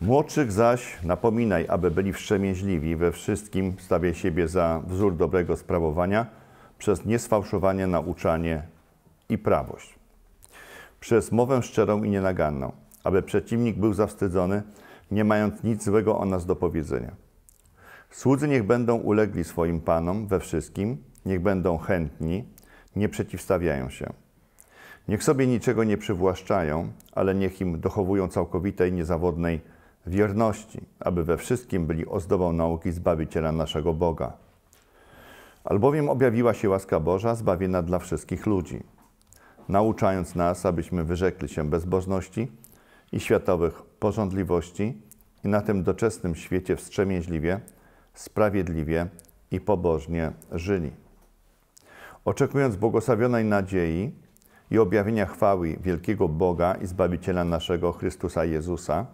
Młodszych zaś napominaj, aby byli wstrzemięźliwi we wszystkim, stawiaj siebie za wzór dobrego sprawowania przez niesfałszowanie nauczanie i prawość. Przez mowę szczerą i nienaganną, aby przeciwnik był zawstydzony, nie mając nic złego o nas do powiedzenia. Słudzy niech będą ulegli swoim panom we wszystkim, niech będą chętni, nie przeciwstawiają się. Niech sobie niczego nie przywłaszczają, ale niech im dochowują całkowitej, niezawodnej wierności, aby we wszystkim byli ozdobą nauki Zbawiciela naszego Boga. Albowiem objawiła się łaska Boża zbawiena dla wszystkich ludzi, nauczając nas, abyśmy wyrzekli się bezbożności i światowych porządliwości i na tym doczesnym świecie wstrzemięźliwie, sprawiedliwie i pobożnie żyli. Oczekując błogosławionej nadziei i objawienia chwały wielkiego Boga i Zbawiciela naszego Chrystusa Jezusa,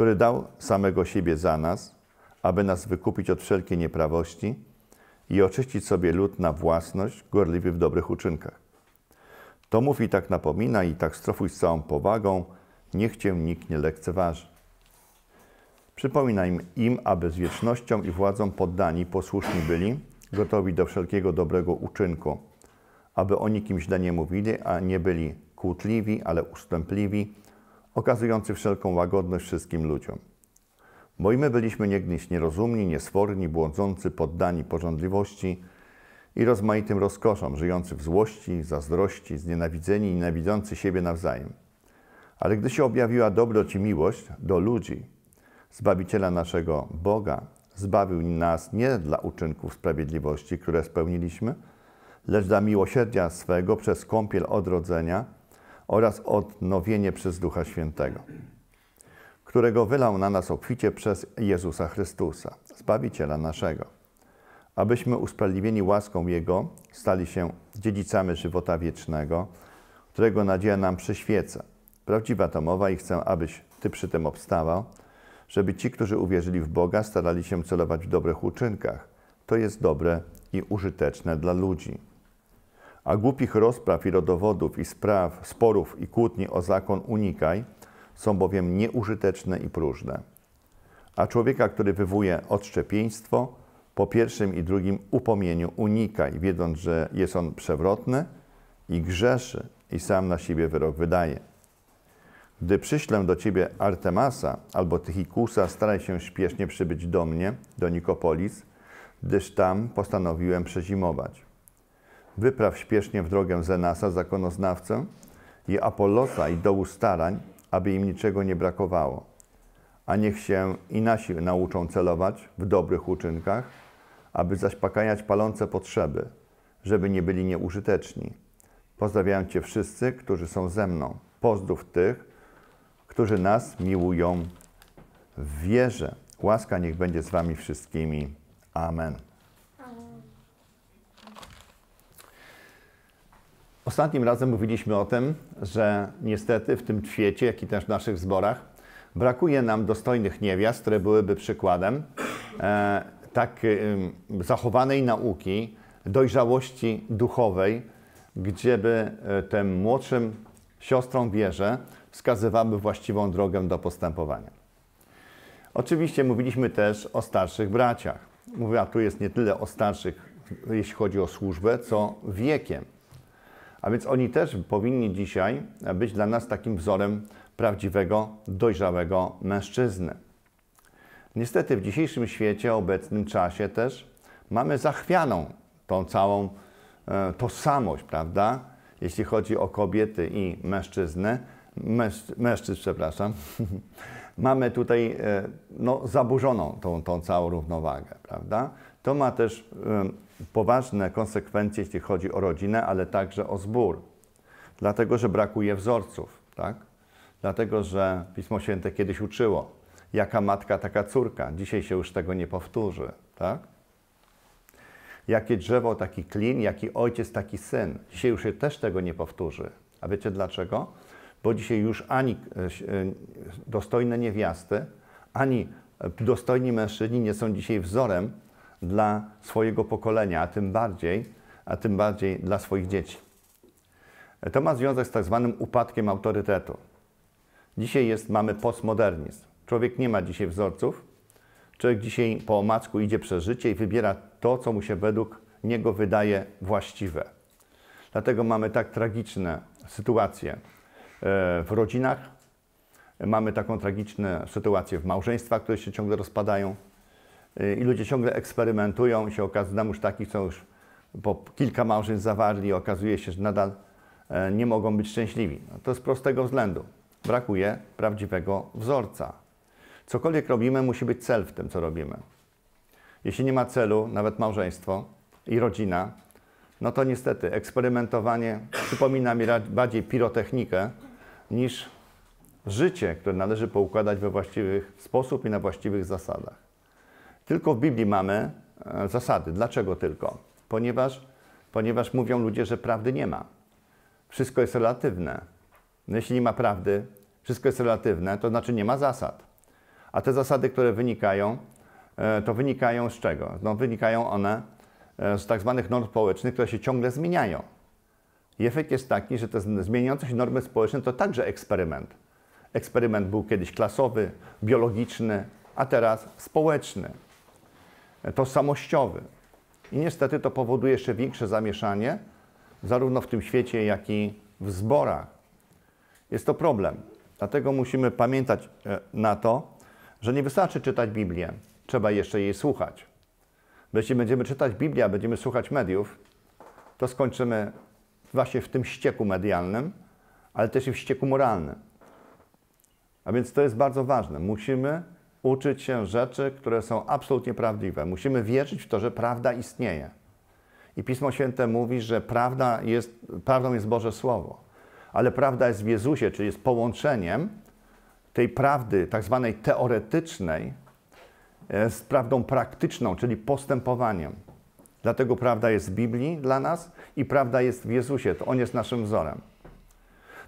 który dał samego siebie za nas, aby nas wykupić od wszelkiej nieprawości i oczyścić sobie lud na własność, gorliwy w dobrych uczynkach. To mów i tak napomina i tak strofuj z całą powagą, niech cię nikt nie lekceważy. Przypominaj im, aby z wiecznością i władzą poddani, posłuszni byli, gotowi do wszelkiego dobrego uczynku, aby o nikim źle nie mówili, a nie byli kłótliwi, ale ustępliwi, okazujący wszelką łagodność wszystkim ludziom. Bo i my byliśmy niegdyś nierozumni, niesforni, błądzący, poddani porządliwości i rozmaitym rozkoszom, żyjący w złości, zazdrości, znienawidzeni i nienawidzący siebie nawzajem. Ale gdy się objawiła dobroć i miłość do ludzi, Zbawiciela naszego Boga, zbawił nas nie dla uczynków sprawiedliwości, które spełniliśmy, lecz dla miłosierdzia swego przez kąpiel odrodzenia oraz odnowienie przez Ducha Świętego, którego wylał na nas obficie przez Jezusa Chrystusa, Zbawiciela naszego, abyśmy usprawiedliwieni łaską Jego stali się dziedzicami żywota wiecznego, którego nadzieja nam przyświeca. Prawdziwa to mowa i chcę, abyś Ty przy tym obstawał, żeby ci, którzy uwierzyli w Boga, starali się celować w dobrych uczynkach. To jest dobre i użyteczne dla ludzi. A głupich rozpraw i rodowodów i spraw, sporów i kłótni o zakon unikaj, są bowiem nieużyteczne i próżne. A człowieka, który wywołuje odszczepieństwo, po pierwszym i drugim upomieniu unikaj, wiedząc, że jest on przewrotny i grzeszy i sam na siebie wyrok wydaje. Gdy przyślę do ciebie Artemasa albo Tychikusa, staraj się śpiesznie przybyć do mnie, do Nikopolis, gdyż tam postanowiłem przezimować. Wypraw śpiesznie w drogę Zenasa, zakonoznawcę, i Apollosa i dołu starań, aby im niczego nie brakowało. A niech się i nasi nauczą celować w dobrych uczynkach, aby zaspokajać palące potrzeby, żeby nie byli nieużyteczni. Pozdrawiam Cię wszyscy, którzy są ze mną. Pozdrów tych, którzy nas miłują w wierze. Łaska niech będzie z Wami wszystkimi. Amen. Ostatnim razem mówiliśmy o tym, że niestety w tym świecie, jak i też w naszych zborach, brakuje nam dostojnych niewiast, które byłyby przykładem e, tak e, zachowanej nauki, dojrzałości duchowej, gdzieby e, tym młodszym siostrom wierze wskazywały właściwą drogę do postępowania. Oczywiście mówiliśmy też o starszych braciach. Mówiła tu jest nie tyle o starszych, jeśli chodzi o służbę, co wiekiem. A więc oni też powinni dzisiaj być dla nas takim wzorem prawdziwego, dojrzałego mężczyzny. Niestety w dzisiejszym świecie, obecnym czasie też mamy zachwianą tą całą e, tożsamość, prawda? Jeśli chodzi o kobiety i mężczyznę, męż, mężczyzn, przepraszam, mamy tutaj e, no, zaburzoną tą, tą całą równowagę, prawda? To ma też poważne konsekwencje, jeśli chodzi o rodzinę, ale także o zbór. Dlatego, że brakuje wzorców, tak? Dlatego, że Pismo Święte kiedyś uczyło, jaka matka, taka córka. Dzisiaj się już tego nie powtórzy, tak? Jakie drzewo, taki klin, jaki ojciec, taki syn. Dzisiaj już się też tego nie powtórzy. A wiecie dlaczego? Bo dzisiaj już ani e, e, dostojne niewiasty, ani dostojni mężczyźni nie są dzisiaj wzorem dla swojego pokolenia, a tym bardziej, a tym bardziej dla swoich dzieci. To ma związek z tak zwanym upadkiem autorytetu. Dzisiaj jest, mamy postmodernizm, Człowiek nie ma dzisiaj wzorców. Człowiek dzisiaj po omacku idzie przez życie i wybiera to, co mu się według niego wydaje właściwe. Dlatego mamy tak tragiczne sytuacje e, w rodzinach, mamy taką tragiczną sytuację w małżeństwach, które się ciągle rozpadają i ludzie ciągle eksperymentują się okazuje, znam już takich, co już po kilka małżeństw zawarli i okazuje się, że nadal e, nie mogą być szczęśliwi. No to z prostego względu. Brakuje prawdziwego wzorca. Cokolwiek robimy, musi być cel w tym, co robimy. Jeśli nie ma celu, nawet małżeństwo i rodzina, no to niestety eksperymentowanie przypomina mi bardziej pirotechnikę niż życie, które należy poukładać we właściwy sposób i na właściwych zasadach. Tylko w Biblii mamy e, zasady. Dlaczego tylko? Ponieważ, ponieważ mówią ludzie, że prawdy nie ma. Wszystko jest relatywne. No jeśli nie ma prawdy, wszystko jest relatywne, to znaczy nie ma zasad. A te zasady, które wynikają, e, to wynikają z czego? No, wynikają one e, z tak zwanych norm społecznych, które się ciągle zmieniają. I efekt jest taki, że te zmieniające się normy społeczne to także eksperyment. Eksperyment był kiedyś klasowy, biologiczny, a teraz społeczny, tożsamościowy. I niestety to powoduje jeszcze większe zamieszanie, zarówno w tym świecie, jak i w zborach. Jest to problem. Dlatego musimy pamiętać na to, że nie wystarczy czytać Biblię, trzeba jeszcze jej słuchać. Bo jeśli będziemy czytać Biblię, a będziemy słuchać mediów, to skończymy właśnie w tym ścieku medialnym, ale też i w ścieku moralnym. A więc to jest bardzo ważne. Musimy uczyć się rzeczy, które są absolutnie prawdziwe. Musimy wierzyć w to, że prawda istnieje. I Pismo Święte mówi, że prawda jest, prawdą jest Boże Słowo. Ale prawda jest w Jezusie, czyli jest połączeniem tej prawdy, tak zwanej teoretycznej, e, z prawdą praktyczną, czyli postępowaniem. Dlatego prawda jest w Biblii dla nas i prawda jest w Jezusie. To On jest naszym wzorem.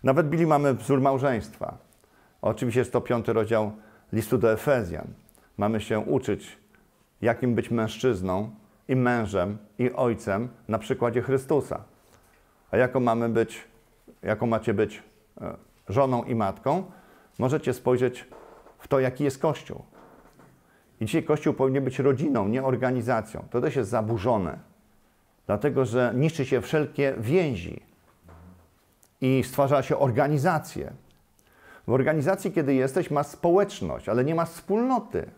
Nawet Biblii mamy wzór małżeństwa. Oczywiście jest to piąty rozdział listu do Efezjan. Mamy się uczyć, jakim być mężczyzną i mężem i ojcem na przykładzie Chrystusa. A jaką mamy być, jaką macie być e, żoną i matką? możecie spojrzeć w to, jaki jest Kościół. I dzisiaj Kościół powinien być rodziną, nie organizacją. To też jest zaburzone, dlatego że niszczy się wszelkie więzi i stwarza się organizację. W organizacji, kiedy jesteś, ma społeczność, ale nie ma wspólnoty.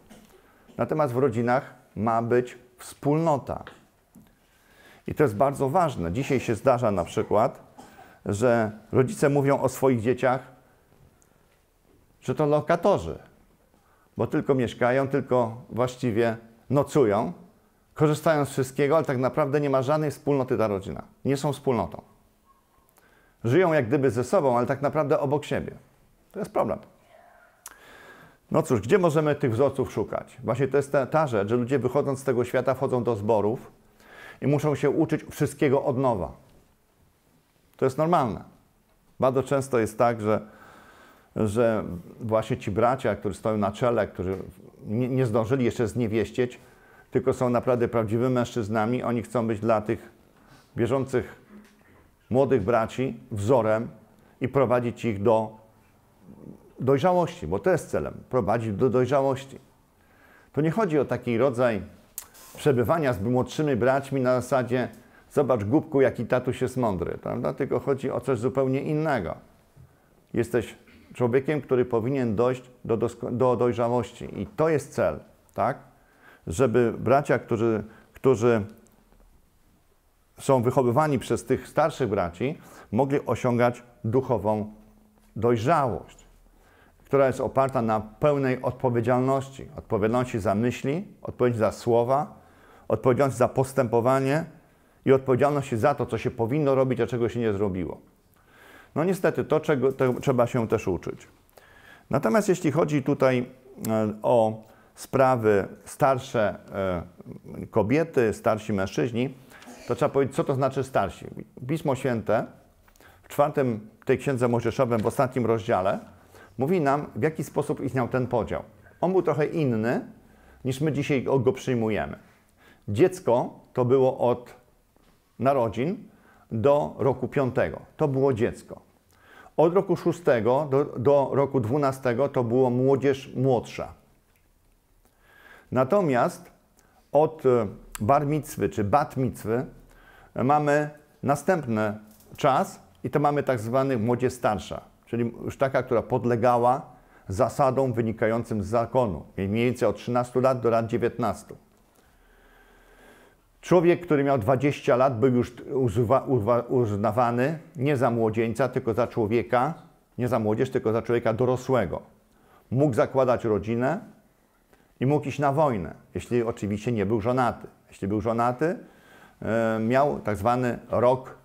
Natomiast w rodzinach ma być wspólnota. I to jest bardzo ważne. Dzisiaj się zdarza na przykład, że rodzice mówią o swoich dzieciach, że to lokatorzy, bo tylko mieszkają, tylko właściwie nocują, korzystają z wszystkiego, ale tak naprawdę nie ma żadnej wspólnoty ta rodzina. Nie są wspólnotą. Żyją jak gdyby ze sobą, ale tak naprawdę obok siebie. To jest problem. No cóż, gdzie możemy tych wzorców szukać? Właśnie to jest ta, ta rzecz, że ludzie wychodząc z tego świata wchodzą do zborów i muszą się uczyć wszystkiego od nowa. To jest normalne. Bardzo często jest tak, że że właśnie ci bracia, którzy stoją na czele, którzy nie, nie zdążyli jeszcze zniewieścić, tylko są naprawdę prawdziwymi mężczyznami, oni chcą być dla tych bieżących młodych braci wzorem i prowadzić ich do dojrzałości, bo to jest celem prowadzić do dojrzałości. To nie chodzi o taki rodzaj przebywania z młodszymi braćmi na zasadzie zobacz głupku, jaki tatuś jest mądry, prawda? tylko chodzi o coś zupełnie innego. Jesteś człowiekiem, który powinien dojść do, do dojrzałości. I to jest cel, tak? Żeby bracia, którzy, którzy są wychowywani przez tych starszych braci, mogli osiągać duchową dojrzałość, która jest oparta na pełnej odpowiedzialności. Odpowiedzialności za myśli, odpowiedzialności za słowa, odpowiedzialności za postępowanie i odpowiedzialności za to, co się powinno robić, a czego się nie zrobiło. No niestety, to, czego, to trzeba się też uczyć. Natomiast jeśli chodzi tutaj e, o sprawy starsze e, kobiety, starsi mężczyźni, to trzeba powiedzieć, co to znaczy starsi. Pismo Święte w czwartym tej księdze Mojżeszowym, w ostatnim rozdziale, mówi nam, w jaki sposób istniał ten podział. On był trochę inny, niż my dzisiaj go przyjmujemy. Dziecko to było od narodzin do roku piątego. To było dziecko. Od roku 6 do, do roku 12 to było młodzież młodsza. Natomiast od e, bar mitzwy czy bat mitzwy mamy następny czas i to mamy tak zwany młodzież starsza, czyli już taka, która podlegała zasadom wynikającym z zakonu, mniej więcej od 13 lat do lat 19. Człowiek, który miał 20 lat, był już uznawany nie za młodzieńca, tylko za człowieka, nie za młodzież, tylko za człowieka dorosłego. Mógł zakładać rodzinę i mógł iść na wojnę, jeśli oczywiście nie był żonaty. Jeśli był żonaty, e, miał tak zwany rok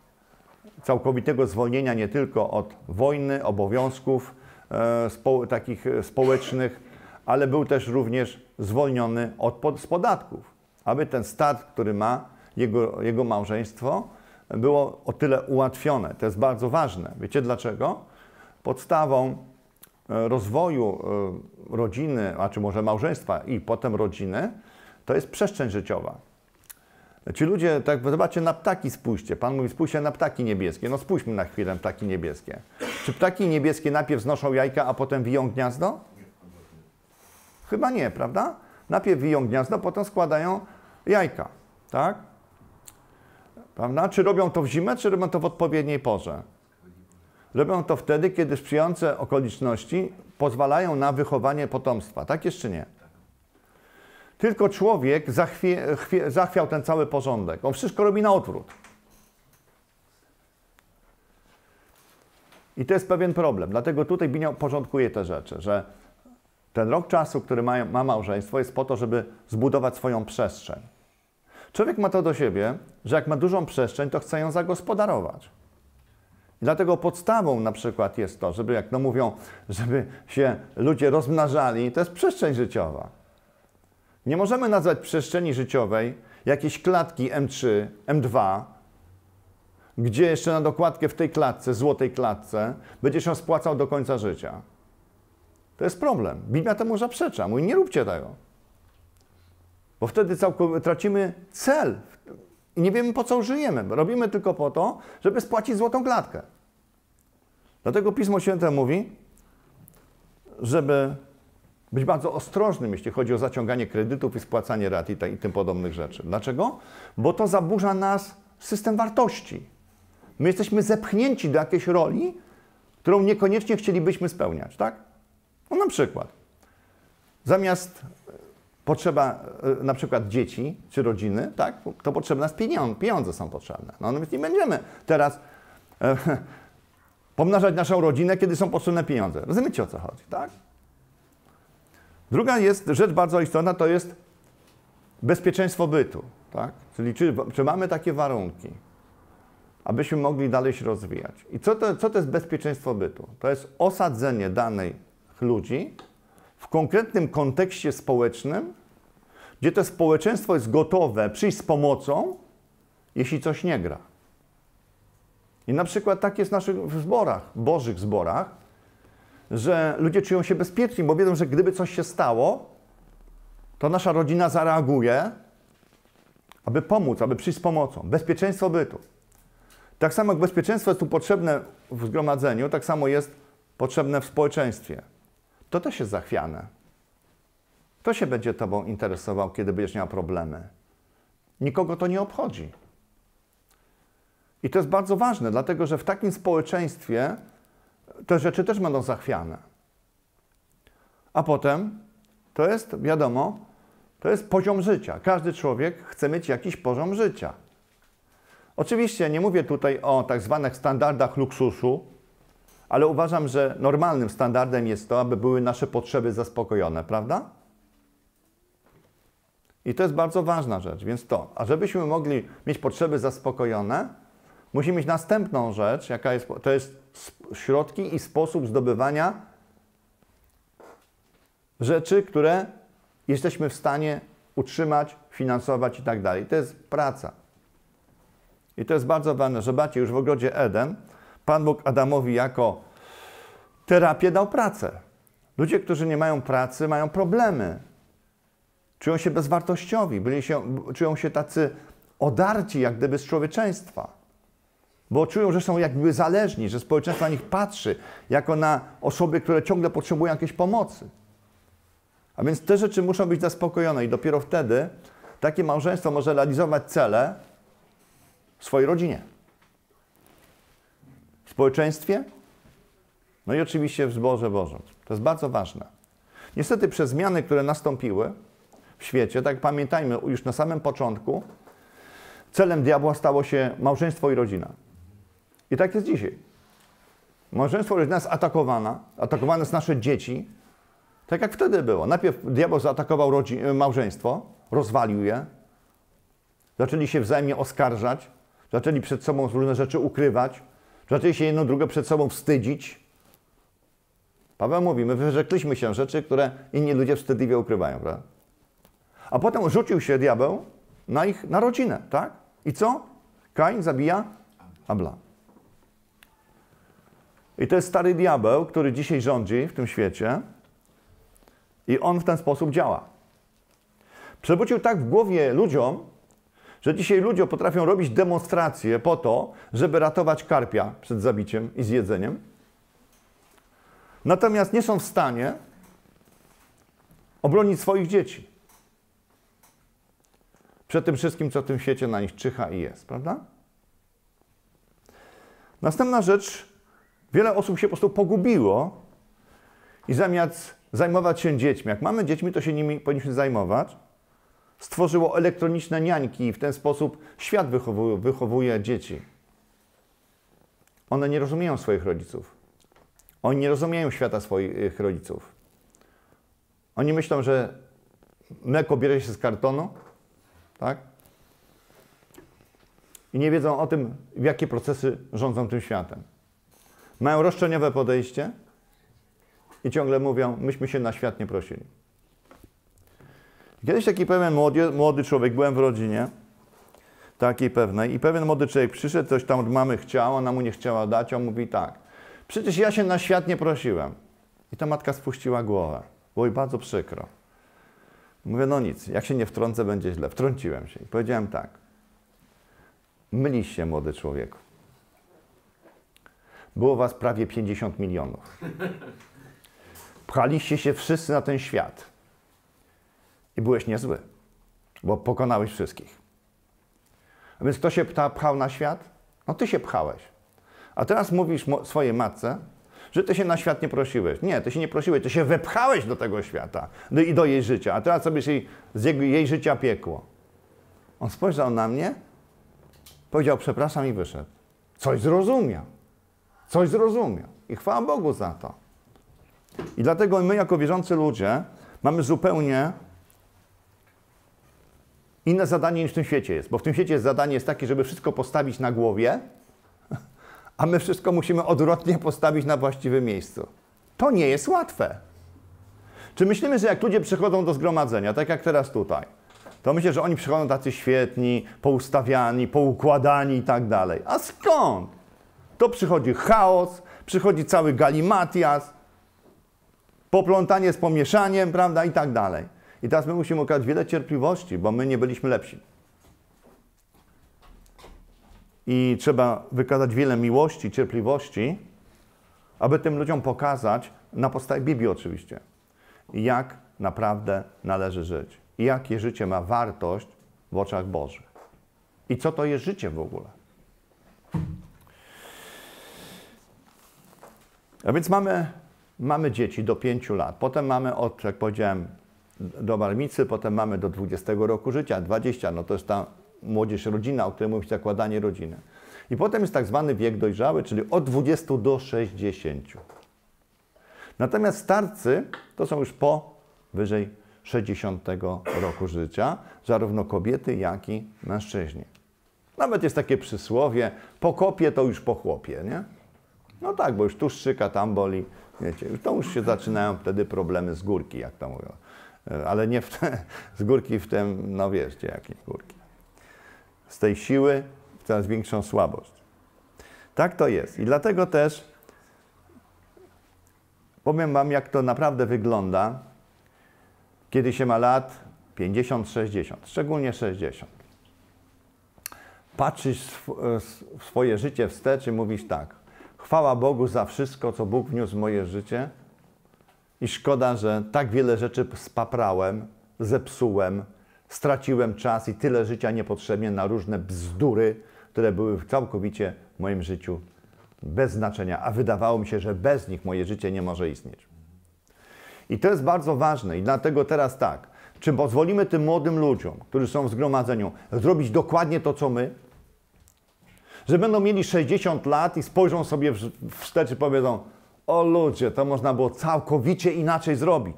całkowitego zwolnienia nie tylko od wojny, obowiązków e, spo, takich społecznych, ale był też również zwolniony od, z podatków aby ten start, który ma jego, jego małżeństwo, było o tyle ułatwione. To jest bardzo ważne. Wiecie dlaczego? Podstawą e, rozwoju e, rodziny, a czy może małżeństwa i potem rodziny, to jest przestrzeń życiowa. Ci ludzie, tak zobaczcie, na ptaki spójrzcie. Pan mówi, spójrzcie na ptaki niebieskie. No spójrzmy na chwilę ptaki niebieskie. Czy ptaki niebieskie najpierw znoszą jajka, a potem wiją gniazdo? Chyba nie, prawda? Najpierw wiją gniazdo, potem składają jajka, tak? Prawda? Czy robią to w zimę, czy robią to w odpowiedniej porze? Robią to wtedy, kiedy sprzyjające okoliczności pozwalają na wychowanie potomstwa. Tak jeszcze nie. Tylko człowiek zachwie, chwie, zachwiał ten cały porządek. On wszystko robi na odwrót. I to jest pewien problem. Dlatego tutaj Binio porządkuje te rzeczy, że ten rok czasu, który ma, ma małżeństwo, jest po to, żeby zbudować swoją przestrzeń. Człowiek ma to do siebie, że jak ma dużą przestrzeń, to chce ją zagospodarować. I dlatego podstawą na przykład jest to, żeby, jak no mówią, żeby się ludzie rozmnażali, to jest przestrzeń życiowa. Nie możemy nazwać przestrzeni życiowej jakiejś klatki M3, M2, gdzie jeszcze na dokładkę w tej klatce, złotej klatce, będziesz ją spłacał do końca życia. To jest problem. Biblia temu zaprzecza. Mówi, nie róbcie tego. Bo wtedy całkowicie tracimy cel i nie wiemy po co żyjemy. Robimy tylko po to, żeby spłacić złotą klatkę. Dlatego Pismo Święte mówi, żeby być bardzo ostrożnym, jeśli chodzi o zaciąganie kredytów i spłacanie rat i, i tym podobnych rzeczy. Dlaczego? Bo to zaburza nas system wartości. My jesteśmy zepchnięci do jakiejś roli, którą niekoniecznie chcielibyśmy spełniać, tak? No na przykład, zamiast potrzeba e, na przykład dzieci czy rodziny, tak, to potrzebne jest pieniądze, pieniądze są potrzebne. No więc nie będziemy teraz e, pomnażać naszą rodzinę, kiedy są potrzebne pieniądze. Rozumiecie o co chodzi, tak? Druga jest rzecz bardzo istotna, to jest bezpieczeństwo bytu, tak? Czyli czy, czy mamy takie warunki, abyśmy mogli dalej się rozwijać. I co to, co to jest bezpieczeństwo bytu? To jest osadzenie danych ludzi w konkretnym kontekście społecznym, gdzie to społeczeństwo jest gotowe przyjść z pomocą, jeśli coś nie gra. I na przykład tak jest w naszych zborach, bożych zborach, że ludzie czują się bezpieczni, bo wiedzą, że gdyby coś się stało, to nasza rodzina zareaguje, aby pomóc, aby przyjść z pomocą. Bezpieczeństwo bytu. Tak samo jak bezpieczeństwo jest tu potrzebne w zgromadzeniu, tak samo jest potrzebne w społeczeństwie. To też jest zachwiane. Kto się będzie Tobą interesował, kiedy będziesz miał problemy? Nikogo to nie obchodzi. I to jest bardzo ważne, dlatego że w takim społeczeństwie te rzeczy też będą zachwiane. A potem to jest, wiadomo, to jest poziom życia. Każdy człowiek chce mieć jakiś poziom życia. Oczywiście nie mówię tutaj o tak zwanych standardach luksusu, ale uważam, że normalnym standardem jest to, aby były nasze potrzeby zaspokojone, prawda? I to jest bardzo ważna rzecz, więc to. A żebyśmy mogli mieć potrzeby zaspokojone, musimy mieć następną rzecz, jaka jest, to jest środki i sposób zdobywania rzeczy, które jesteśmy w stanie utrzymać, finansować i tak dalej. To jest praca. I to jest bardzo ważne. Zobaczcie, już w ogrodzie Eden Pan Bóg Adamowi jako terapię dał pracę. Ludzie, którzy nie mają pracy, mają problemy. Czują się bezwartościowi, byli się, czują się tacy odarci jak gdyby z człowieczeństwa. Bo czują, że są jakby zależni, że społeczeństwo na nich patrzy jako na osoby, które ciągle potrzebują jakiejś pomocy. A więc te rzeczy muszą być zaspokojone i dopiero wtedy takie małżeństwo może realizować cele w swojej rodzinie, w społeczeństwie, no i oczywiście w zborze Bożym. To jest bardzo ważne. Niestety przez zmiany, które nastąpiły w świecie, tak pamiętajmy już na samym początku, celem diabła stało się małżeństwo i rodzina. I tak jest dzisiaj. Małżeństwo jest atakowana, atakowane są nasze dzieci, tak jak wtedy było. Najpierw diabeł zaatakował małżeństwo, rozwalił je, zaczęli się wzajemnie oskarżać, zaczęli przed sobą różne rzeczy ukrywać, zaczęli się jedno drugie przed sobą wstydzić. Paweł mówi, my wyrzekliśmy się rzeczy, które inni ludzie wstydliwie ukrywają, prawda? A potem rzucił się diabeł na ich, na rodzinę, tak? I co? Kain zabija Abla. I to jest stary diabeł, który dzisiaj rządzi w tym świecie i on w ten sposób działa. Przewrócił tak w głowie ludziom, że dzisiaj ludzie potrafią robić demonstracje po to, żeby ratować karpia przed zabiciem i zjedzeniem. Natomiast nie są w stanie obronić swoich dzieci przed tym wszystkim, co w tym świecie na nich czyha i jest, prawda? Następna rzecz, wiele osób się po prostu pogubiło i zamiast zajmować się dziećmi, jak mamy dziećmi, to się nimi powinniśmy zajmować, stworzyło elektroniczne niańki i w ten sposób świat wychowuje, wychowuje dzieci. One nie rozumieją swoich rodziców. Oni nie rozumieją świata swoich rodziców. Oni myślą, że mleko bierze się z kartonu, tak? I nie wiedzą o tym, jakie procesy rządzą tym światem. Mają roszczeniowe podejście i ciągle mówią, myśmy się na świat nie prosili. Kiedyś taki pewien młody, młody człowiek, byłem w rodzinie takiej pewnej i pewien młody człowiek przyszedł, coś tam od mamy chciał, ona mu nie chciała dać, on mówi tak, przecież ja się na świat nie prosiłem. I ta matka spuściła głowę. Było jej bardzo przykro. Mówię, no nic, jak się nie wtrącę, będzie źle. Wtrąciłem się i powiedziałem tak. Mylisz się, młody człowieku. Było was prawie 50 milionów. Pchaliście się wszyscy na ten świat. I byłeś niezły, bo pokonałeś wszystkich. A więc kto się pchał na świat? No ty się pchałeś. A teraz mówisz swojej matce, że ty się na świat nie prosiłeś. Nie, ty się nie prosiłeś, ty się wepchałeś do tego świata do, i do jej życia, a teraz sobie jej, z jej życia piekło. On spojrzał na mnie, powiedział przepraszam i wyszedł. Coś zrozumiał. Coś zrozumiał. I chwała Bogu za to. I dlatego my, jako wierzący ludzie, mamy zupełnie inne zadanie niż w tym świecie jest. Bo w tym świecie zadanie jest takie, żeby wszystko postawić na głowie, a my wszystko musimy odwrotnie postawić na właściwym miejscu. To nie jest łatwe. Czy myślimy, że jak ludzie przychodzą do zgromadzenia, tak jak teraz tutaj, to myślę, że oni przychodzą tacy świetni, poustawiani, poukładani i tak dalej. A skąd? To przychodzi chaos, przychodzi cały galimatias, poplątanie z pomieszaniem, prawda, i tak dalej. I teraz my musimy okazać wiele cierpliwości, bo my nie byliśmy lepsi. I trzeba wykazać wiele miłości, cierpliwości, aby tym ludziom pokazać, na podstawie Biblii oczywiście, jak naprawdę należy żyć. I jakie życie ma wartość w oczach Bożych. I co to jest życie w ogóle. A więc mamy, mamy dzieci do 5 lat. Potem mamy od, jak powiedziałem, do barmicy, potem mamy do 20 roku życia, 20, no to jest ta młodzież rodzina, o której mówi zakładanie rodziny. I potem jest tak zwany wiek dojrzały, czyli od 20 do 60. Natomiast starcy to są już po wyżej 60 roku życia, zarówno kobiety, jak i mężczyźni. Nawet jest takie przysłowie, po kopie to już po chłopie, nie? No tak, bo już tu szczyka, tam boli, wiecie, to już się zaczynają wtedy problemy z górki, jak to mówią. Ale nie w te, z górki w tym, no wiecie, jakie górki. Z tej siły w coraz większą słabość. Tak to jest. I dlatego też powiem Wam, jak to naprawdę wygląda, kiedy się ma lat 50-60, szczególnie 60. patrzysz w swoje życie wstecz i mówisz tak. Chwała Bogu za wszystko, co Bóg wniósł w moje życie. I szkoda, że tak wiele rzeczy spaprałem, zepsułem, straciłem czas i tyle życia niepotrzebnie na różne bzdury, które były całkowicie w moim życiu bez znaczenia, a wydawało mi się, że bez nich moje życie nie może istnieć. I to jest bardzo ważne i dlatego teraz tak, czy pozwolimy tym młodym ludziom, którzy są w zgromadzeniu, zrobić dokładnie to, co my? Że będą mieli 60 lat i spojrzą sobie wstecz i powiedzą, o ludzie, to można było całkowicie inaczej zrobić.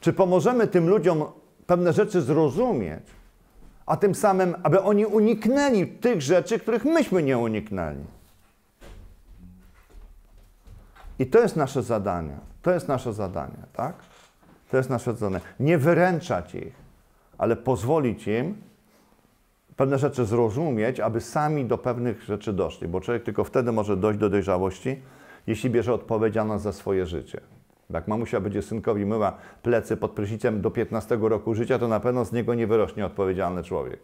Czy pomożemy tym ludziom pewne rzeczy zrozumieć, a tym samym, aby oni uniknęli tych rzeczy, których myśmy nie uniknęli? I to jest nasze zadanie. To jest nasze zadanie, tak? To jest nasze zadanie. Nie wyręczać ich, ale pozwolić im pewne rzeczy zrozumieć, aby sami do pewnych rzeczy doszli, bo człowiek tylko wtedy może dojść do dojrzałości, jeśli bierze odpowiedzialność za swoje życie. Jak mamusia będzie synkowi myła plecy pod prysznicem do 15 roku życia, to na pewno z niego nie wyrośnie odpowiedzialny człowiek.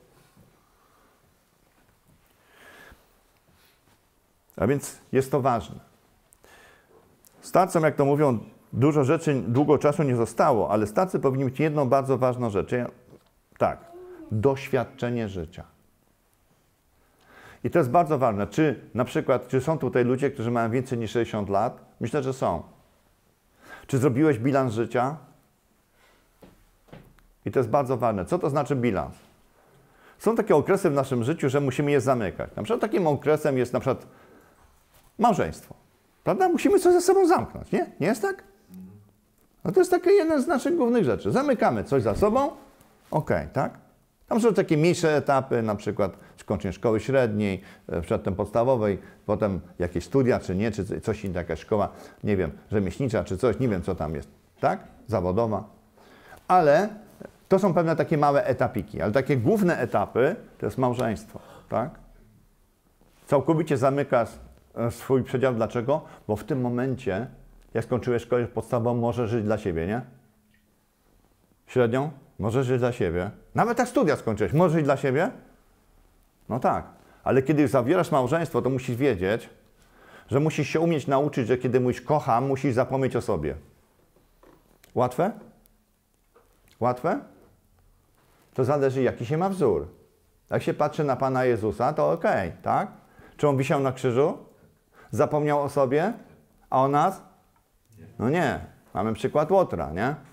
A więc jest to ważne. Starcom, jak to mówią, dużo rzeczy długo czasu nie zostało, ale starcy powinni mieć jedną bardzo ważną rzecz. Tak, doświadczenie życia. I to jest bardzo ważne. Czy na przykład, czy są tutaj ludzie, którzy mają więcej niż 60 lat? Myślę, że są. Czy zrobiłeś bilans życia? I to jest bardzo ważne. Co to znaczy bilans? Są takie okresy w naszym życiu, że musimy je zamykać. Na przykład takim okresem jest na przykład małżeństwo. Prawda? Musimy coś ze sobą zamknąć, nie? Nie jest tak? No to jest takie jeden z naszych głównych rzeczy. Zamykamy coś za sobą, ok, tak? Tam są takie mniejsze etapy, na przykład skończenie szkoły średniej, e, przedtem podstawowej, potem jakieś studia, czy nie, czy coś innego, jakaś szkoła, nie wiem, rzemieślnicza, czy coś, nie wiem, co tam jest, tak? Zawodowa. Ale to są pewne takie małe etapiki, ale takie główne etapy to jest małżeństwo, tak? Całkowicie zamykasz e, swój przedział. Dlaczego? Bo w tym momencie, jak skończyłeś szkołę podstawową, możesz żyć dla siebie, nie? Średnią? Możesz żyć dla siebie. Nawet jak studia skończyłeś, możesz żyć dla siebie? No tak. Ale kiedy zawierasz małżeństwo, to musisz wiedzieć, że musisz się umieć nauczyć, że kiedy mówisz kocham, musisz zapomnieć o sobie. Łatwe? Łatwe? To zależy, jaki się ma wzór. Jak się patrzy na Pana Jezusa, to okay, tak? Czy On wisiał na krzyżu? Zapomniał o sobie? A o nas? No nie. Mamy przykład Łotra, nie?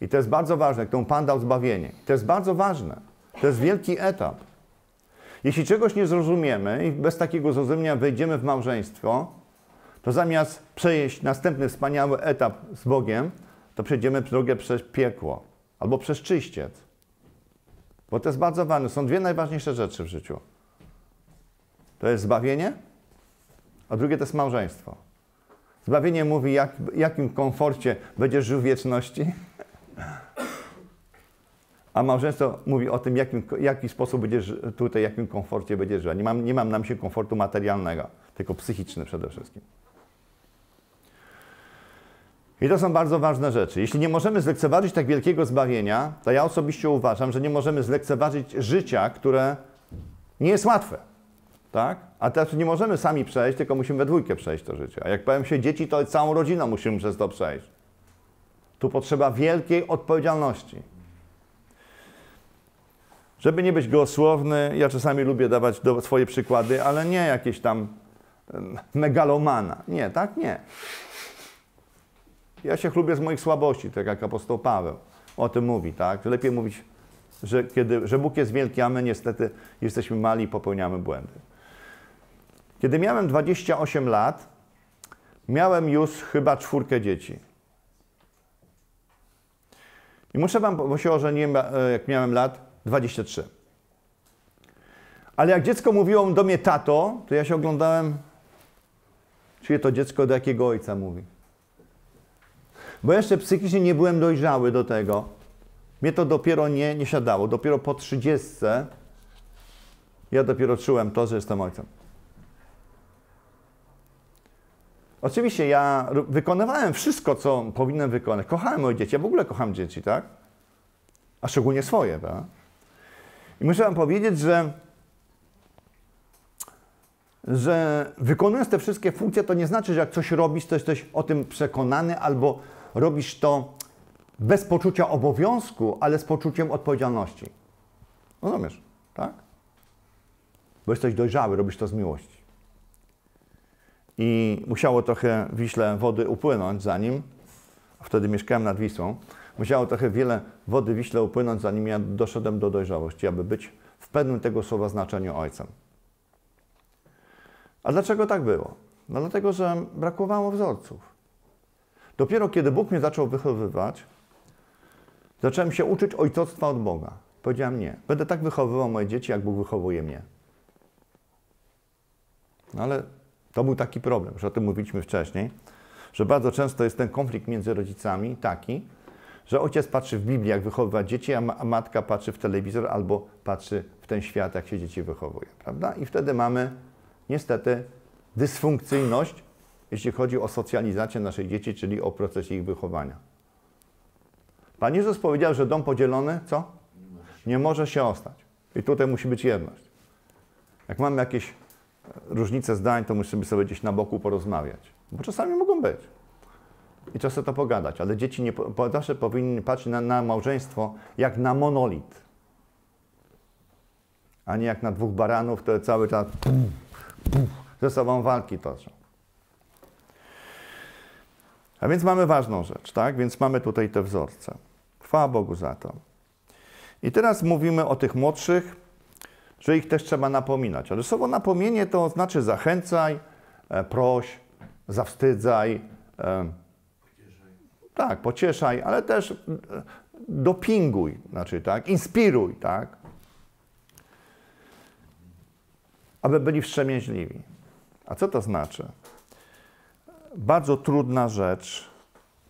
I to jest bardzo ważne, którą Pan dał zbawienie. To jest bardzo ważne. To jest wielki etap. Jeśli czegoś nie zrozumiemy i bez takiego zrozumienia wejdziemy w małżeństwo, to zamiast przejść następny wspaniały etap z Bogiem, to przejdziemy drogę przez piekło albo przez czyściec. Bo to jest bardzo ważne. Są dwie najważniejsze rzeczy w życiu. To jest zbawienie, a drugie to jest małżeństwo. Zbawienie mówi, jak, jakim komforcie będziesz żył w wieczności, a małżeństwo mówi o tym, jakim, jaki sposób będziesz tutaj, jakim komforcie będziesz żył. Nie mam, nie mam na myśli komfortu materialnego, tylko psychiczny przede wszystkim. I to są bardzo ważne rzeczy. Jeśli nie możemy zlekceważyć tak wielkiego zbawienia, to ja osobiście uważam, że nie możemy zlekceważyć życia, które nie jest łatwe. Tak? A teraz nie możemy sami przejść, tylko musimy we dwójkę przejść to życie. A jak powiem się dzieci, to całą rodziną musimy przez to przejść. Tu potrzeba wielkiej odpowiedzialności. Żeby nie być gołosłowny, ja czasami lubię dawać swoje przykłady, ale nie jakieś tam megalomana. Nie, tak? Nie. Ja się chlubię z moich słabości, tak jak apostoł Paweł o tym mówi, tak? Lepiej mówić, że, kiedy, że Bóg jest wielki, a my niestety jesteśmy mali i popełniamy błędy. Kiedy miałem 28 lat, miałem już chyba czwórkę dzieci. I muszę wam, bo się ożeniłem, e, jak miałem lat 23. Ale jak dziecko mówiło do mnie tato, to ja się oglądałem, czy to dziecko do jakiego ojca mówi. Bo jeszcze psychicznie nie byłem dojrzały do tego. Mnie to dopiero nie, nie siadało. Dopiero po 30 ja dopiero czułem to, że jestem ojcem. Oczywiście ja wykonywałem wszystko, co powinienem wykonać. Kochałem moje dzieci. Ja w ogóle kocham dzieci, tak? A szczególnie swoje, tak? I muszę wam powiedzieć, że że wykonując te wszystkie funkcje, to nie znaczy, że jak coś robisz, to jesteś o tym przekonany albo robisz to bez poczucia obowiązku, ale z poczuciem odpowiedzialności. Rozumiesz, tak? Bo jesteś dojrzały, robisz to z miłości. I musiało trochę Wiśle wody upłynąć zanim, wtedy mieszkałem nad Wisłą, musiało trochę wiele wody Wiśle upłynąć, zanim ja doszedłem do dojrzałości, aby być w pewnym tego słowa znaczeniu ojcem. A dlaczego tak było? No dlatego, że brakowało wzorców. Dopiero kiedy Bóg mnie zaczął wychowywać, zacząłem się uczyć ojcostwa od Boga. Powiedziałem nie. Będę tak wychowywał moje dzieci, jak Bóg wychowuje mnie. No ale to był taki problem, że o tym mówiliśmy wcześniej, że bardzo często jest ten konflikt między rodzicami taki, że ojciec patrzy w Biblię, jak wychowywać dzieci, a, a matka patrzy w telewizor albo patrzy w ten świat, jak się dzieci wychowuje, prawda? I wtedy mamy niestety dysfunkcyjność, jeśli chodzi o socjalizację naszych dzieci, czyli o proces ich wychowania. Pan Jezus powiedział, że dom podzielony, co? Nie może się ostać. I tutaj musi być jedność. Jak mamy jakieś różnice zdań, to musimy sobie gdzieś na boku porozmawiać. Bo czasami mogą być. I czasem to pogadać, ale dzieci nie, zawsze powinny patrzeć na, na małżeństwo jak na monolit. A nie jak na dwóch baranów, które cały czas ze sobą walki toczą. A więc mamy ważną rzecz, tak? Więc mamy tutaj te wzorce. Chwała Bogu za to. I teraz mówimy o tych młodszych, że ich też trzeba napominać. Ale słowo napomienie to znaczy zachęcaj, e, proś, zawstydzaj, e, tak, pocieszaj, ale też e, dopinguj, znaczy tak, inspiruj, tak, aby byli wstrzemięźliwi. A co to znaczy? Bardzo trudna rzecz